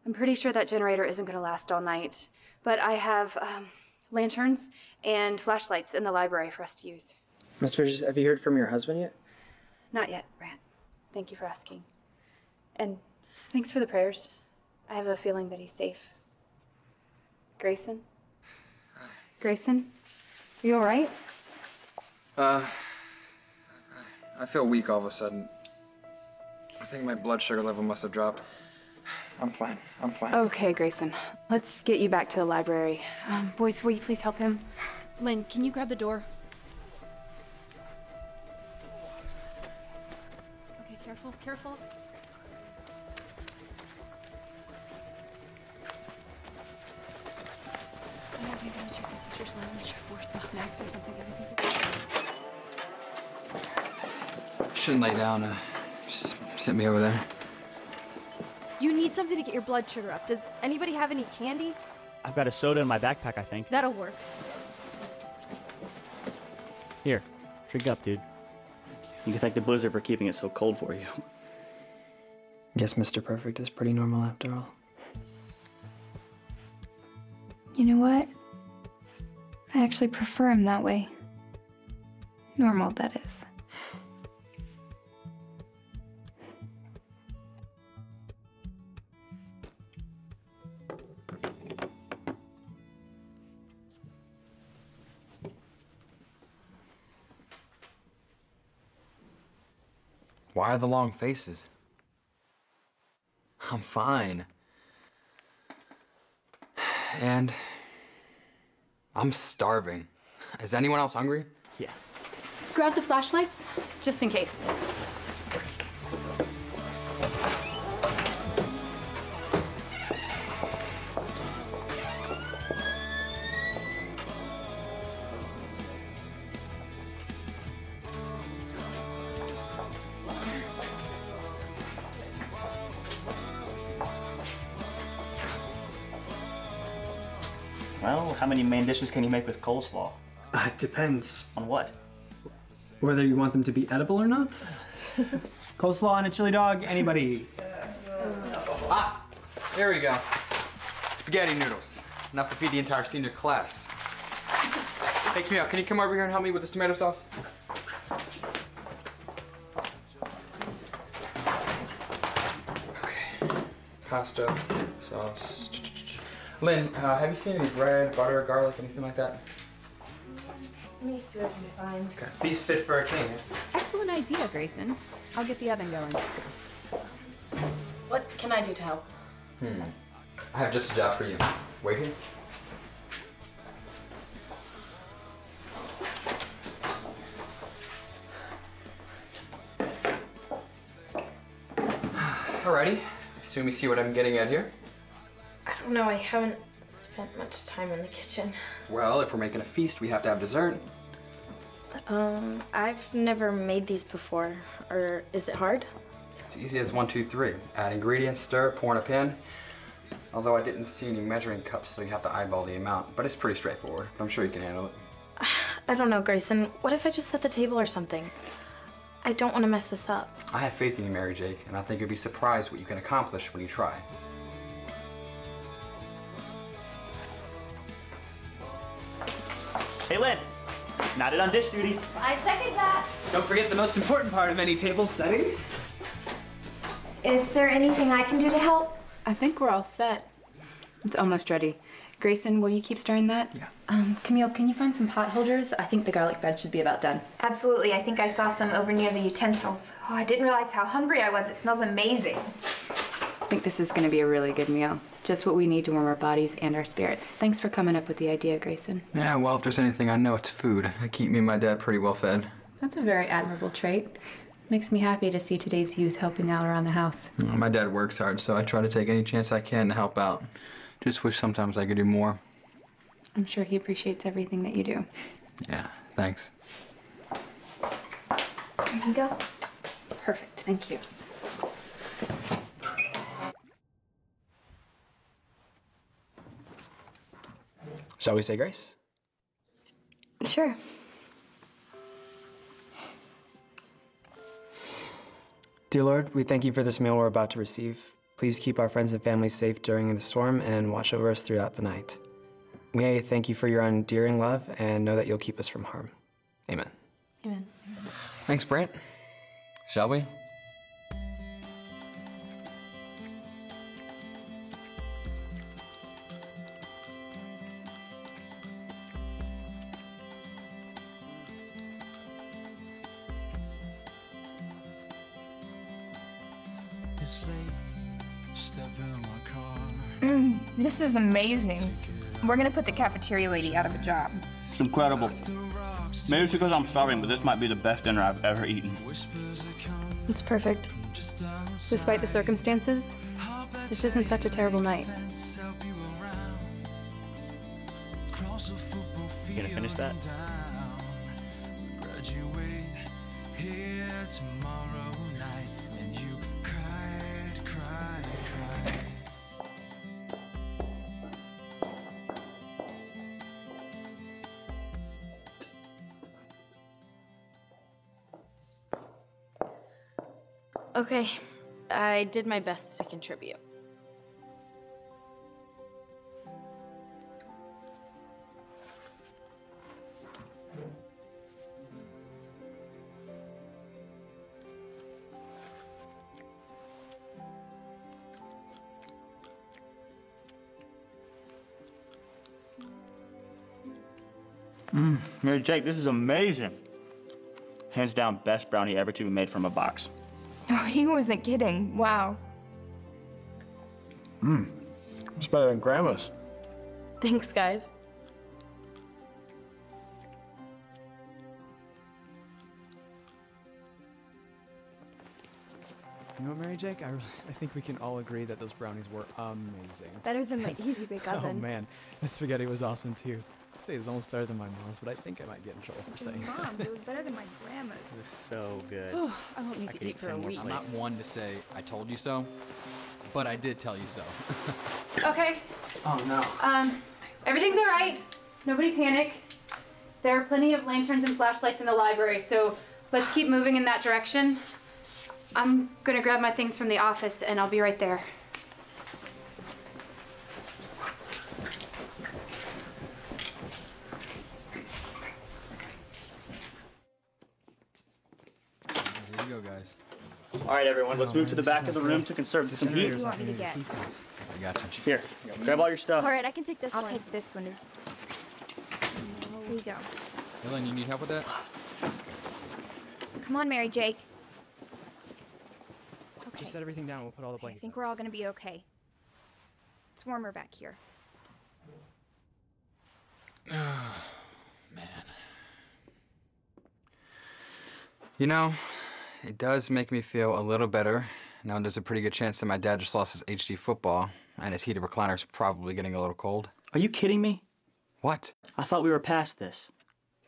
I'm pretty sure that generator isn't going to last all night, but I have um, lanterns and flashlights in the library for us to use. Miss Burgess, have you heard from your husband yet? Not yet, Brant. Thank you for asking. And thanks for the prayers. I have a feeling that he's safe. Grayson? Grayson? Are you all right? Uh, I feel weak all of a sudden. I think my blood sugar level must have dropped. I'm fine. I'm fine. Okay, Grayson. Let's get you back to the library. Um, boys, will you please help him? Lynn, can you grab the door? Okay, careful, careful. Shouldn't lay down. Uh, just sit me over there. You need something to get your blood sugar up. Does anybody have any candy? I've got a soda in my backpack, I think. That'll work. Here, drink up, dude. You can thank the blizzard for keeping it so cold for you. Guess Mr. Perfect is pretty normal after all. You know what? I actually prefer him that way. Normal, that is. Why are the long faces? I'm fine. And I'm starving. Is anyone else hungry? Yeah. Grab the flashlights, just in case. Well, how many main dishes can you make with coleslaw? Uh, it depends. On what? Whether you want them to be edible or not. Coleslaw and a chili dog, anybody. Ah, there we go. Spaghetti noodles. Enough to feed the entire senior class. Hey, Camille, can you come over here and help me with this tomato sauce? Okay. Pasta, sauce. Lynn, uh, have you seen any bread, butter, garlic, anything like that? Let me see what I can find. Okay. Feast fit for a king. Excellent idea, Grayson. I'll get the oven going. What can I do to help? Hmm. I have just a job for you. Wait here. Alrighty. Assume you see what I'm getting at here. Know, I haven't spent much time in the kitchen. Well, if we're making a feast, we have to have dessert. Um, I've never made these before. Or is it hard? It's easy as one, two, three. Add ingredients, stir, pour in a pan. Although I didn't see any measuring cups, so you have to eyeball the amount. But it's pretty straightforward. I'm sure you can handle it. I don't know, Grayson. What if I just set the table or something? I don't want to mess this up. I have faith in you, Mary Jake, and I think you'll be surprised what you can accomplish when you try. Hey, Lynn. Not it on dish duty. I second that. Don't forget the most important part of any table setting. Is there anything I can do to help? I think we're all set. It's almost ready. Grayson, will you keep stirring that? Yeah. Um, Camille, can you find some pot holders? I think the garlic bread should be about done. Absolutely. I think I saw some over near the utensils. Oh, I didn't realize how hungry I was. It smells amazing. I think this is going to be a really good meal. Just what we need to warm our bodies and our spirits. Thanks for coming up with the idea, Grayson. Yeah, well, if there's anything I know, it's food. I keep me and my dad pretty well fed. That's a very admirable trait. Makes me happy to see today's youth helping out around the house. Mm, My dad works hard, so I try to take any chance I can to help out. Just wish sometimes I could do more. I'm sure he appreciates everything that you do. Yeah, thanks. Here you go. Perfect. Thank you. Shall we say grace? Sure. Dear Lord, we thank you for this meal we're about to receive. Please keep our friends and family safe during the storm and watch over us throughout the night. We thank you for your endearing love and know that you'll keep us from harm. Amen. Amen. Thanks, Brant. Shall we? Is amazing. We're gonna put the cafeteria lady out of a job. It's incredible. Maybe it's because I'm starving, but this might be the best dinner I've ever eaten. It's perfect. Despite the circumstances, this isn't such a terrible night. You gonna finish that? Okay, I did my best to contribute. Mm, Mary Jake, this is amazing. Hands down, best brownie ever to be made from a box. Oh, he wasn't kidding. Wow. Mmm. It's better than grandma's. Thanks, guys. You know Mary Jake? I, really, I think we can all agree that those brownies were amazing. Better than my Easy Bake oh, Oven. Oh man, that spaghetti was awesome too. I'd say it's almost better than my mom's, but I think I might get in trouble for saying that. Mom's, it was better than my grandma's. It was so good. I won't need I to could eat eat for 10 a more week. I'm not one to say I told you so, but I did tell you so. Okay. Oh no. Um, everything's all right. Nobody panic. There are plenty of lanterns and flashlights in the library, so let's keep moving in that direction. I'm gonna grab my things from the office and I'll be right there. Here go, guys. All right, everyone, let's move to the back of the room to conserve some heat. What do you want me to get? I got you. Here, grab all your stuff. All right, I can take this I'll one. I'll take this one. Here you go. Ellen, you need help with that? Come on, Mary Jake. Just set everything down. We'll put all the blankets. I blankets. think we're all gonna be okay. It's warmer back here. You know, it does make me feel a little better. Now there's a pretty good chance that my dad just lost his HD football, and his heated recliner's probably getting a little cold. Are you kidding me? What? I thought we were past this.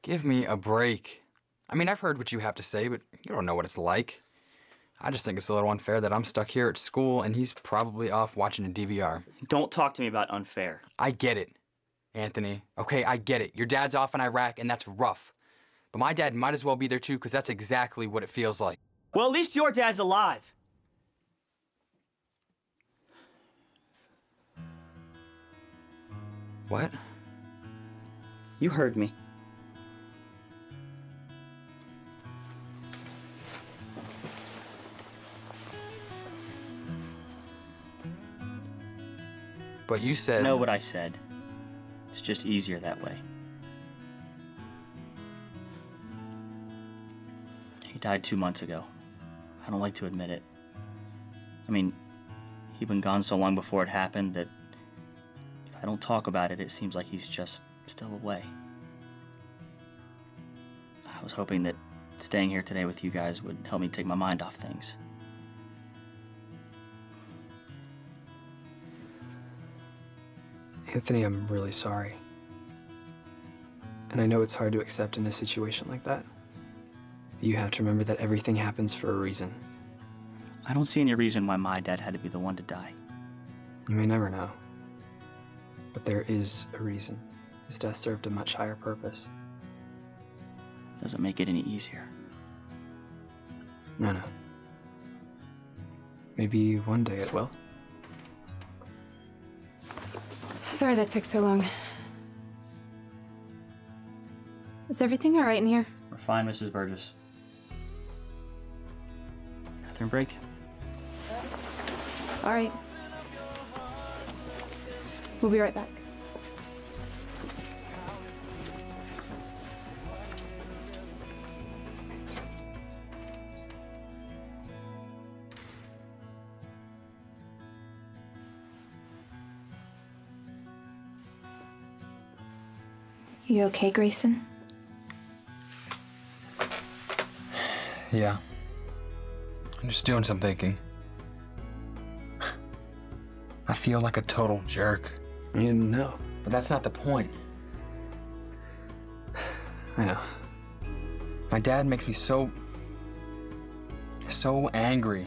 Give me a break. I mean, I've heard what you have to say, but you don't know what it's like. I just think it's a little unfair that I'm stuck here at school and he's probably off watching a DVR. Don't talk to me about unfair. I get it, Anthony. Okay, I get it. Your dad's off in Iraq and that's rough. But my dad might as well be there too, because that's exactly what it feels like. Well, at least your dad's alive. What? You heard me. But you said. I know what I said. It's just easier that way. He died two months ago. I don't like to admit it. I mean, he'd been gone so long before it happened that if I don't talk about it, it seems like he's just still away. I was hoping that staying here today with you guys would help me take my mind off things. Anthony, I'm really sorry. And I know it's hard to accept in a situation like that. You have to remember that everything happens for a reason. I don't see any reason why my dad had to be the one to die. You may never know. But there is a reason. His death served a much higher purpose. Doesn't make it any easier. No, no. Maybe one day it will. Sorry that took so long. Is everything all right in here? We're fine, Mrs. Burgess. Bathroom break? All right. We'll be right back. You okay, Grayson? Yeah. I'm just doing some thinking. I feel like a total jerk. You know. But that's not the point. I know. My dad makes me so. so angry.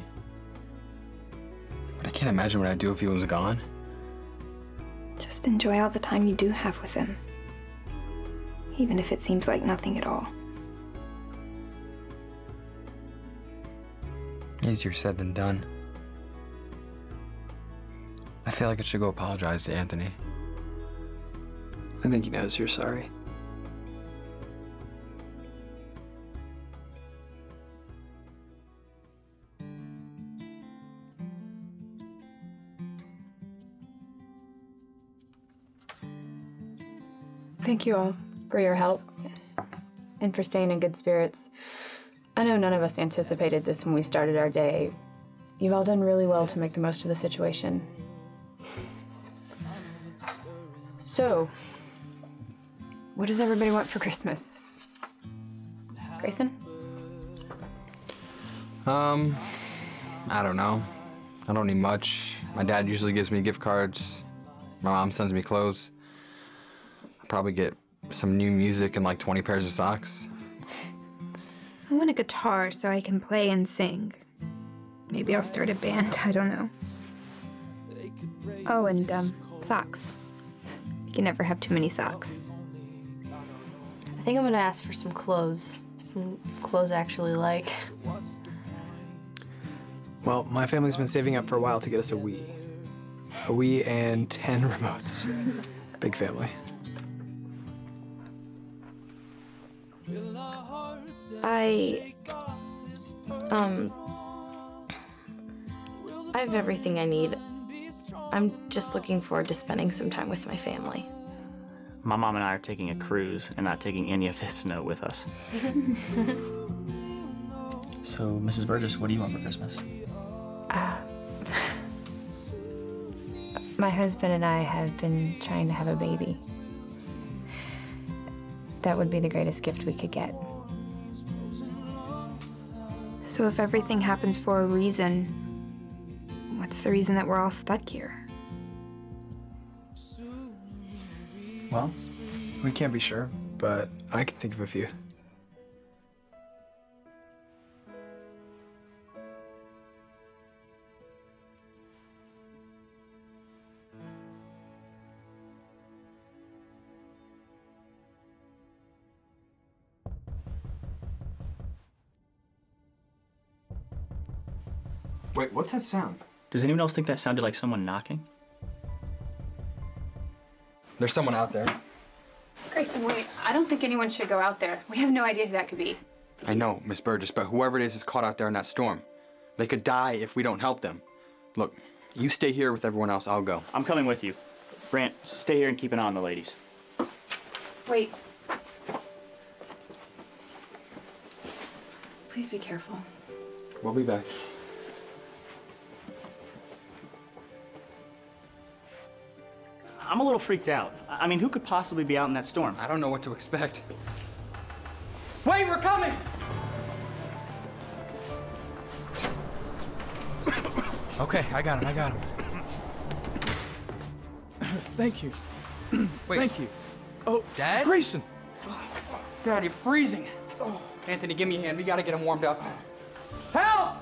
But I can't imagine what I'd do if he was gone. Just enjoy all the time you do have with him. Even if it seems like nothing at all. Easier said than done. I feel like I should go apologize to Anthony. I think he knows you're sorry. Thank you all for your help and for staying in good spirits. I know none of us anticipated this when we started our day. You've all done really well to make the most of the situation. So, what does everybody want for Christmas? Grayson? Um, I don't know. I don't need much. My dad usually gives me gift cards. My mom sends me clothes. I'll probably get some new music and like 20 pairs of socks. I want a guitar so I can play and sing. Maybe I'll start a band, I don't know. Oh, and, um, socks. You can never have too many socks. I think I'm gonna ask for some clothes. Some clothes I actually like. Well, my family's been saving up for a while to get us a Wii. A Wii and 10 remotes. Big family. I. Um. I have everything I need. I'm just looking forward to spending some time with my family. My mom and I are taking a cruise and not taking any of this snow with us. So, Mrs. Burgess, what do you want for Christmas? My husband and I have been trying to have a baby. That would be the greatest gift we could get. So if everything happens for a reason, what's the reason that we're all stuck here? Well, we can't be sure, but I can think of a few. Wait, what's that sound? Does anyone else think that sounded like someone knocking? There's someone out there. Grayson, wait. I don't think anyone should go out there. We have no idea who that could be. I know, Miss Burgess, but whoever it is is caught out there in that storm. They could die if we don't help them. Look, you stay here with everyone else. I'll go. I'm coming with you. Brant, stay here and keep an eye on the ladies. Wait. Please be careful. We'll be back. I'm a little freaked out. I I mean, who could possibly be out in that storm? I don't know what to expect. Wait, we're coming! Okay, I got him. I got him. Thank you. Wait. Thank you. Oh, Dad? Grayson. Dad, you're freezing. Oh. Anthony, give me a hand. We gotta get him warmed up. Help!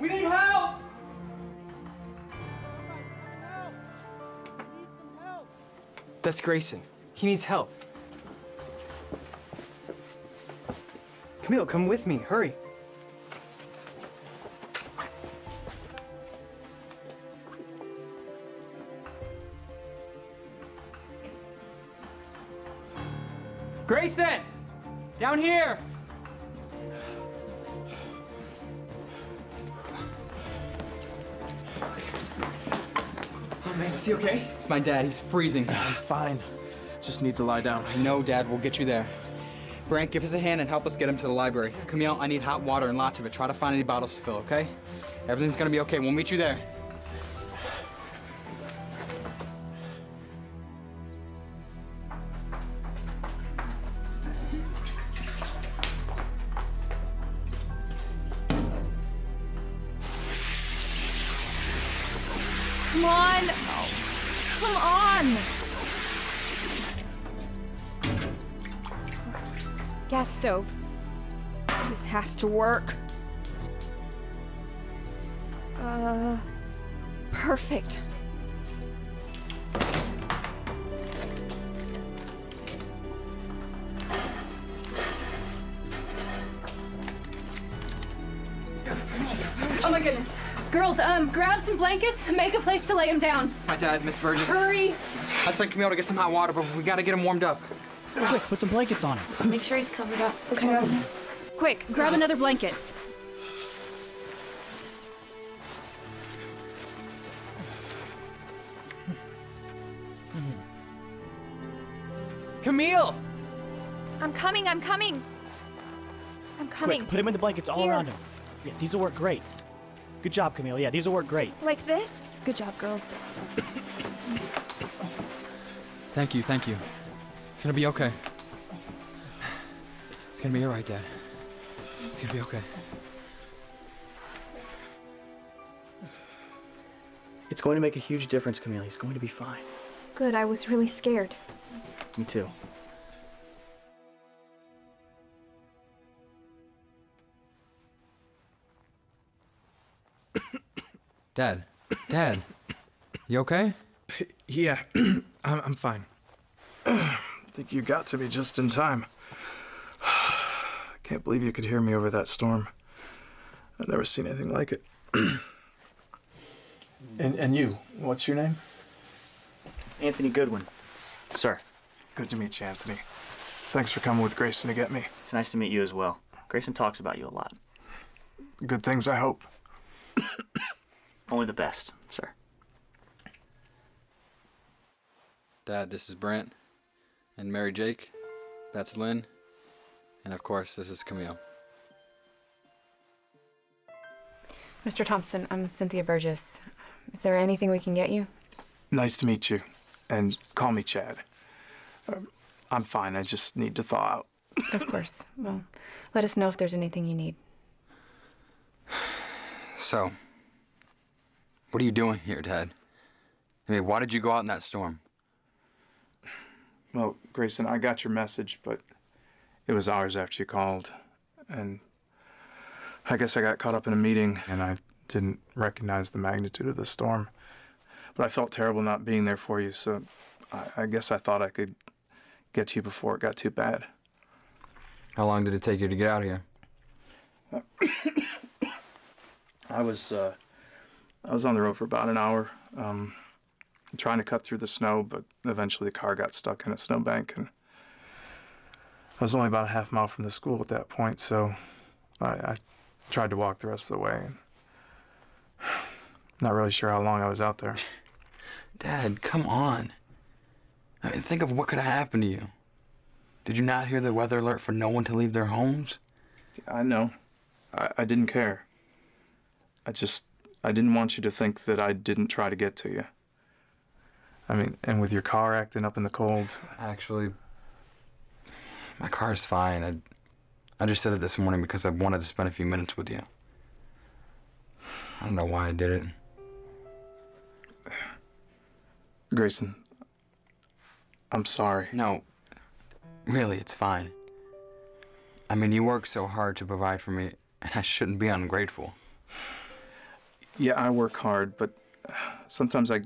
We need help! That's Grayson. He needs help. Camille, come with me. Hurry. Grayson! Down here! Oh man, is he okay? It's my dad. He's freezing. I'm fine. Just need to lie down. I know, Dad. We'll get you there. Brant, give us a hand and help us get him to the library. Camille, I need hot water and lots of it. Try to find any bottles to fill, okay? Everything's gonna be okay. We'll meet you there. Work. Uh. Perfect. Oh my goodness. Girls, um, grab some blankets, make a place to lay him down. It's my dad, Miss Burgess. Hurry. I sent Camille to get some hot water, but we gotta get him warmed up. Quick, put some blankets on him. Make sure he's covered up. Quick, grab another blanket. Camille! I'm coming, I'm coming. I'm coming. Quick, put him in the blankets all Here. around him. Yeah, these will work great. Good job, Camille. Yeah, these will work great. Like this? Good job, girls. Thank you, thank you. It's gonna be okay. It's gonna be alright, Dad. It's gonna be okay. It's going to make a huge difference, Camille. He's going to be fine. Good, I was really scared. Me too. Dad. Dad. You okay? Yeah, I'm, I'm fine. I think you got to me just in time. Can't believe you could hear me over that storm. I've never seen anything like it. and, and you, what's your name? Anthony Goodwin. Sir. Good to meet you, Anthony. Thanks for coming with Grayson to get me. It's nice to meet you as well. Grayson talks about you a lot. Good things, I hope. Only the best, sir. Dad, this is Brent. And Mary Jake. That's Lynn. And of course, this is Camille. Mr. Thompson, I'm Cynthia Burgess. Is there anything we can get you? Nice to meet you. And call me Chad. Um, I'm fine. I just need to thaw out. Of course. Well, let us know if there's anything you need. So, what are you doing here, Dad? I mean, why did you go out in that storm? Well, Grayson, I got your message, but it was hours after you called. And I guess I got caught up in a meeting and I didn't recognize the magnitude of the storm. But I felt terrible not being there for you, so I, I guess I thought I could get to you before it got too bad. How long did it take you to get out of here? I was uh, I was on the road for about an hour, um, trying to cut through the snow, but eventually the car got stuck in a snowbank, and I was only about a half mile from the school at that point, so I, I tried to walk the rest of the way. And not really sure how long I was out there. Dad, come on. I mean, think of what could have happened to you. Did you not hear the weather alert for no one to leave their homes? I know. I, I didn't care. I just I didn't want you to think that I didn't try to get to you. I mean, and with your car acting up in the cold. Actually, my car is fine. I, I just said it this morning because I wanted to spend a few minutes with you. I don't know why I did it. Grayson, I'm sorry. No, really, it's fine. I mean, you work so hard to provide for me, and I shouldn't be ungrateful. Yeah, I work hard, but sometimes I,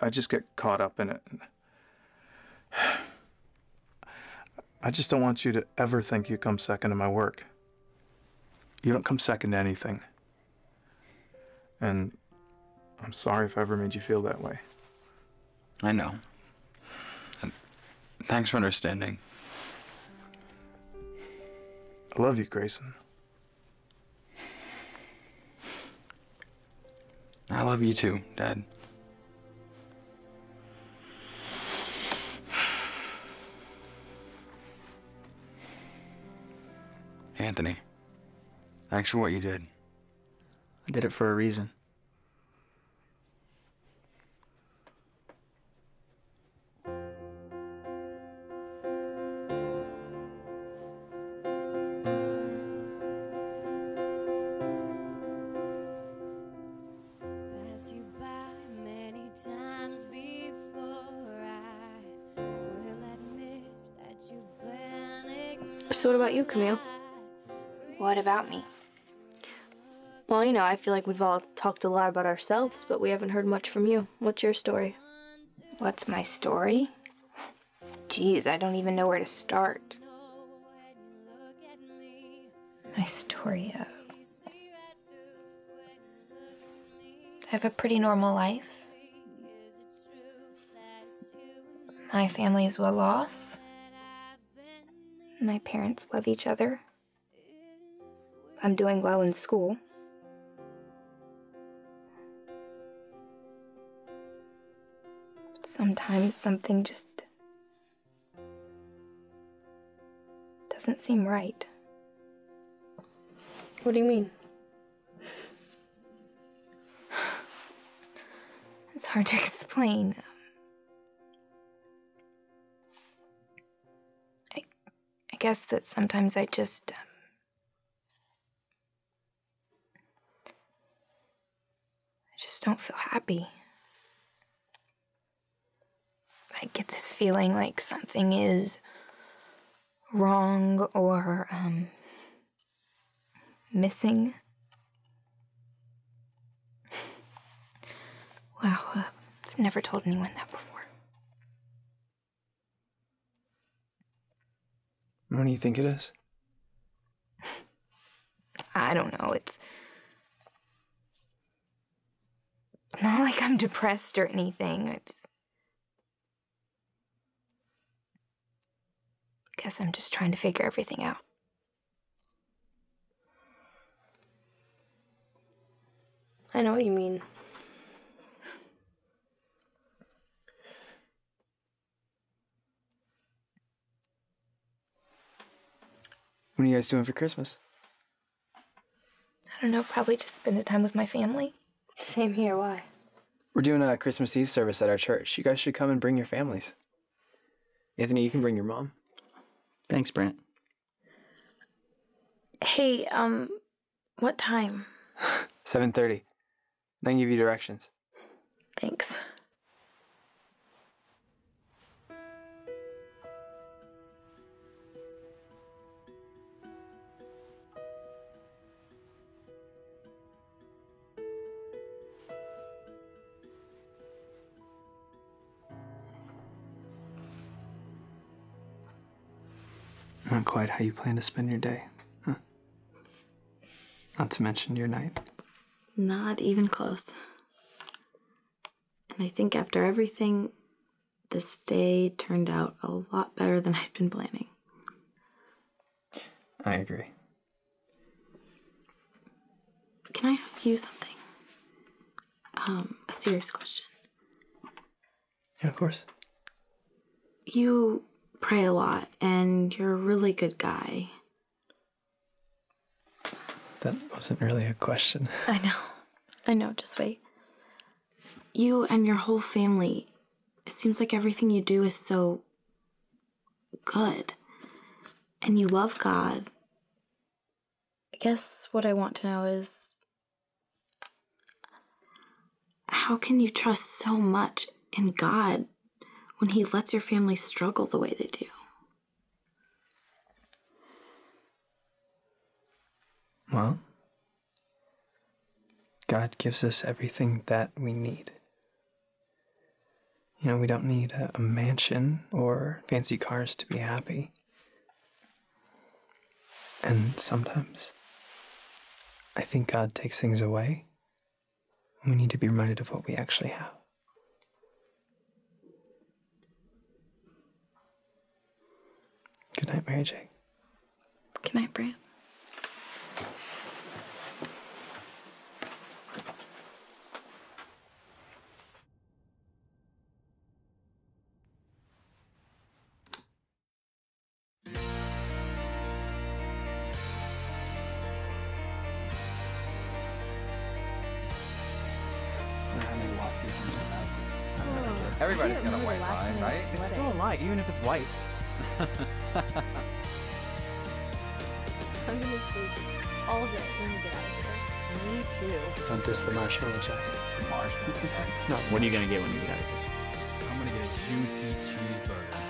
I just get caught up in it. I just don't want you to ever think you come second to my work. You don't come second to anything. And I'm sorry if I ever made you feel that way. I know. And thanks for understanding. I love you, Grayson. I love you too, Dad. Anthony, thanks for what you did. I did it for a reason. Pass you by many times before I will admit that you've been ignored. So, what about you, Camille? What about me? Well, you know, I feel like we've all talked a lot about ourselves, but we haven't heard much from you. What's your story? What's my story? Geez, I don't even know where to start. My story of. I have a pretty normal life. My family is well off. My parents love each other. I'm doing well in school. Sometimes something just doesn't seem right. What do you mean? It's hard to explain. I, I guess that sometimes I just. Um, I just don't feel happy. I get this feeling like something is wrong or um, missing. Wow, uh, I've never told anyone that before. What do you think it is? I don't know. It's not like I'm depressed or anything. I just guess I'm just trying to figure everything out. I know what you mean. What are you guys doing for Christmas? I don't know, probably just spend time with my family. Same here, why? We're doing a Christmas Eve service at our church. You guys should come and bring your families. Anthony, you can bring your mom. Thanks, Brent. Hey, um, what time? 7:30. I can give you directions. Thanks. Quite how you plan to spend your day, huh? Not to mention your night. Not even close. And I think after everything, this day turned out a lot better than I'd been planning. I agree. Can I ask you something? Um, a serious question. Yeah, of course. You pray a lot, and you're a really good guy. That wasn't really a question. I know. I know, just wait. You and your whole family, it seems like everything you do is so good. And you love God. I guess what I want to know is how can you trust so much in God when He lets your family struggle the way they do? Well, God gives us everything that we need. You know, we don't need a, a mansion or fancy cars to be happy. And sometimes I think God takes things away. We need to be reminded of what we actually have. Good night, Mary Jane. Good night, Brant. Everybody's got a white line, right? It's still a light, even if it's white. I'm gonna sleep all day when we get out of here. Me too. Don't diss the marshmallow jacket. Marshmallow. it's not. What are you gonna get when you get out of here? I'm gonna get a juicy cheeseburger.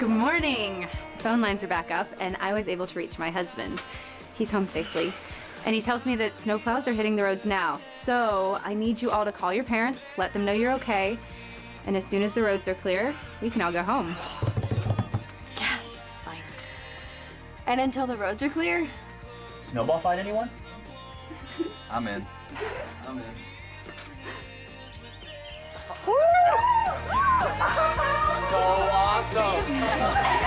Good morning. Phone lines are back up, and I was able to reach my husband. He's home safely. And he tells me that snowplows are hitting the roads now. So I need you all to call your parents, let them know you're okay. And as soon as the roads are clear, we can all go home. Yes. And until the roads are clear, Snowball fight anyone? I'm in. I'm in. So awesome.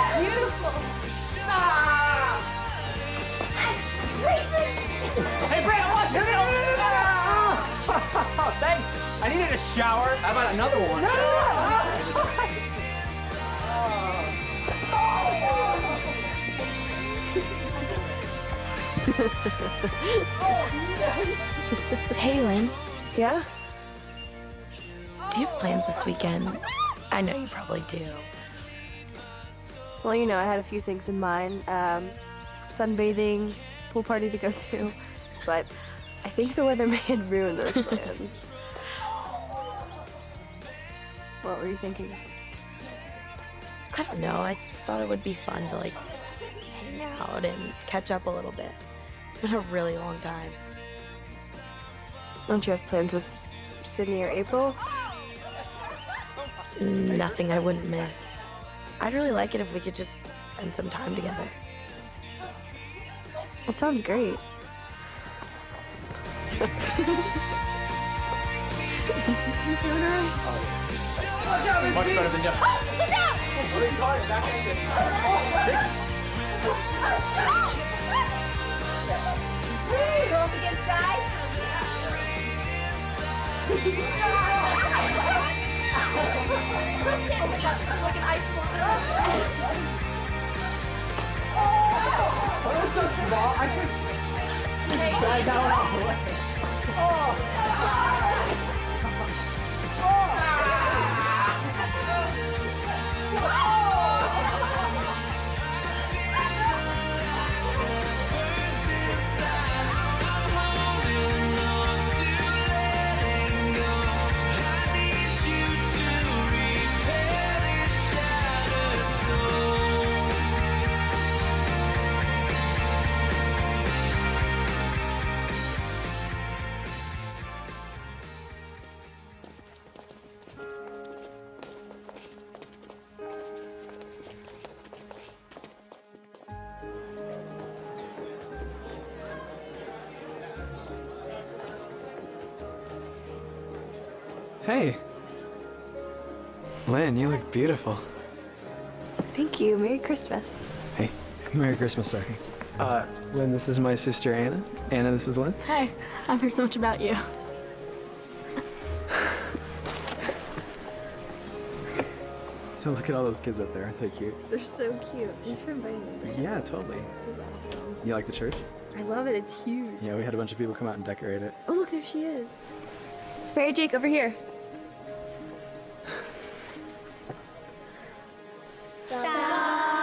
I needed a shower. How about another one? No! Hey, Lynn. Yeah? Do you have plans this weekend? I know you probably do. Well, you know, I had a few things in mind. Um, sunbathing, pool party to go to. But I think the weather may have ruined those plans. What were you thinking? I don't know. I thought it would be fun to like hang out and catch up a little bit. It's been a really long time. Don't you have plans with Sydney or April? Nothing I wouldn't miss. I'd really like it if we could just spend some time together. That sounds great. Much better than just. Girls against guys. Drag that one off the way. Hey. Lynn, you look beautiful. Thank you. Merry Christmas. Hey, Merry Christmas, sorry. Uh, Lynn, this is my sister Anna. Anna, this is Lynn. Hi. I've heard so much about you. So look at all those kids up there. Aren't they cute? They're so cute. Thanks for inviting me. Yeah, totally. This is awesome. You like the church? I love it. It's huge. Yeah, we had a bunch of people come out and decorate it. Oh, look, there she is. Mary Jake, over here. 沙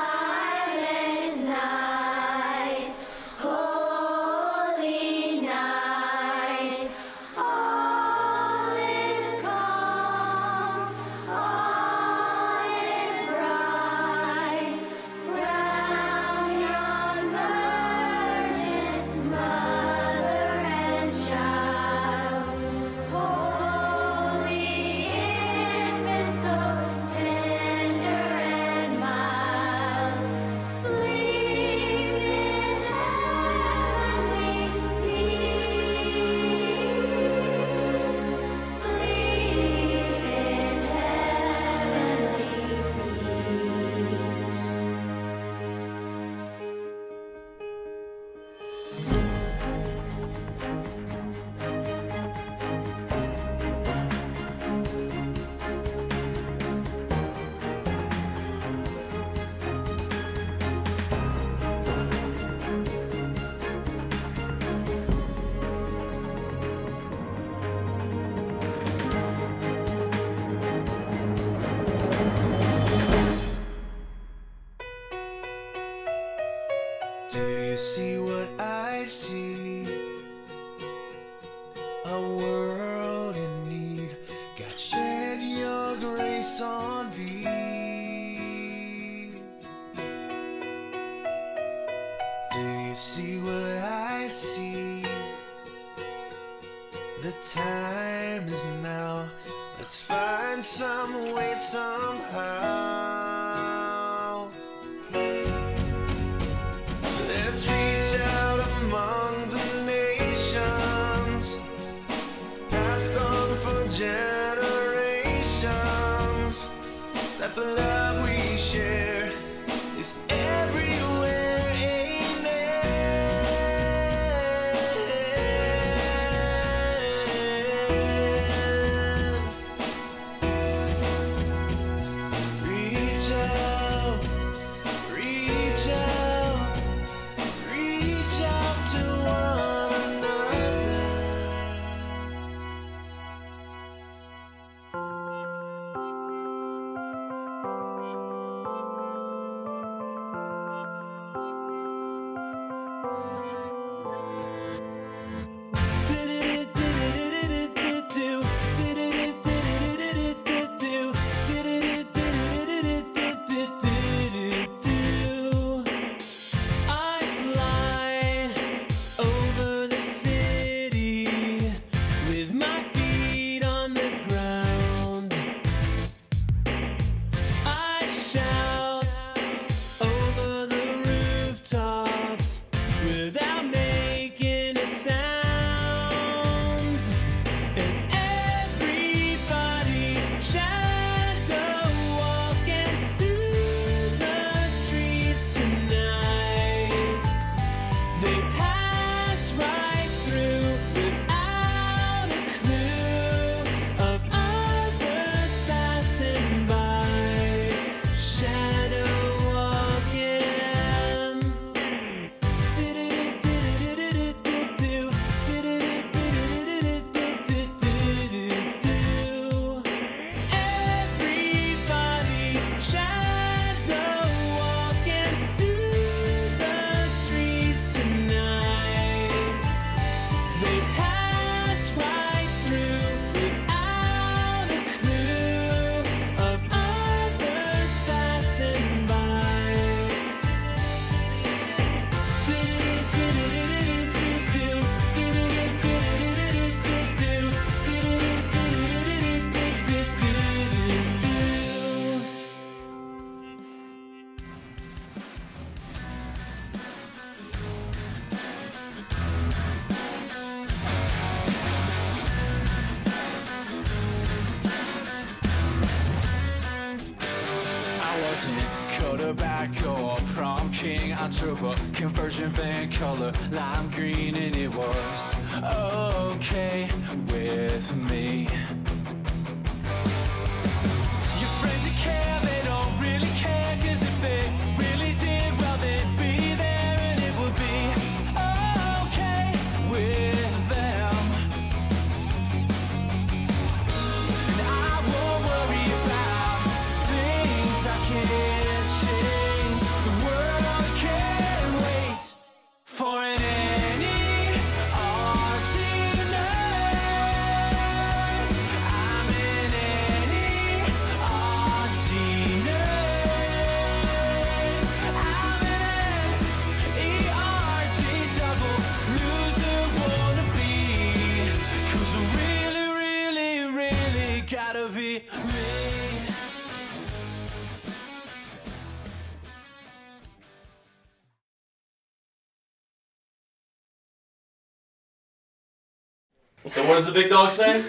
trouble Conversion van color, lime green and it was okay. What does the big dog say?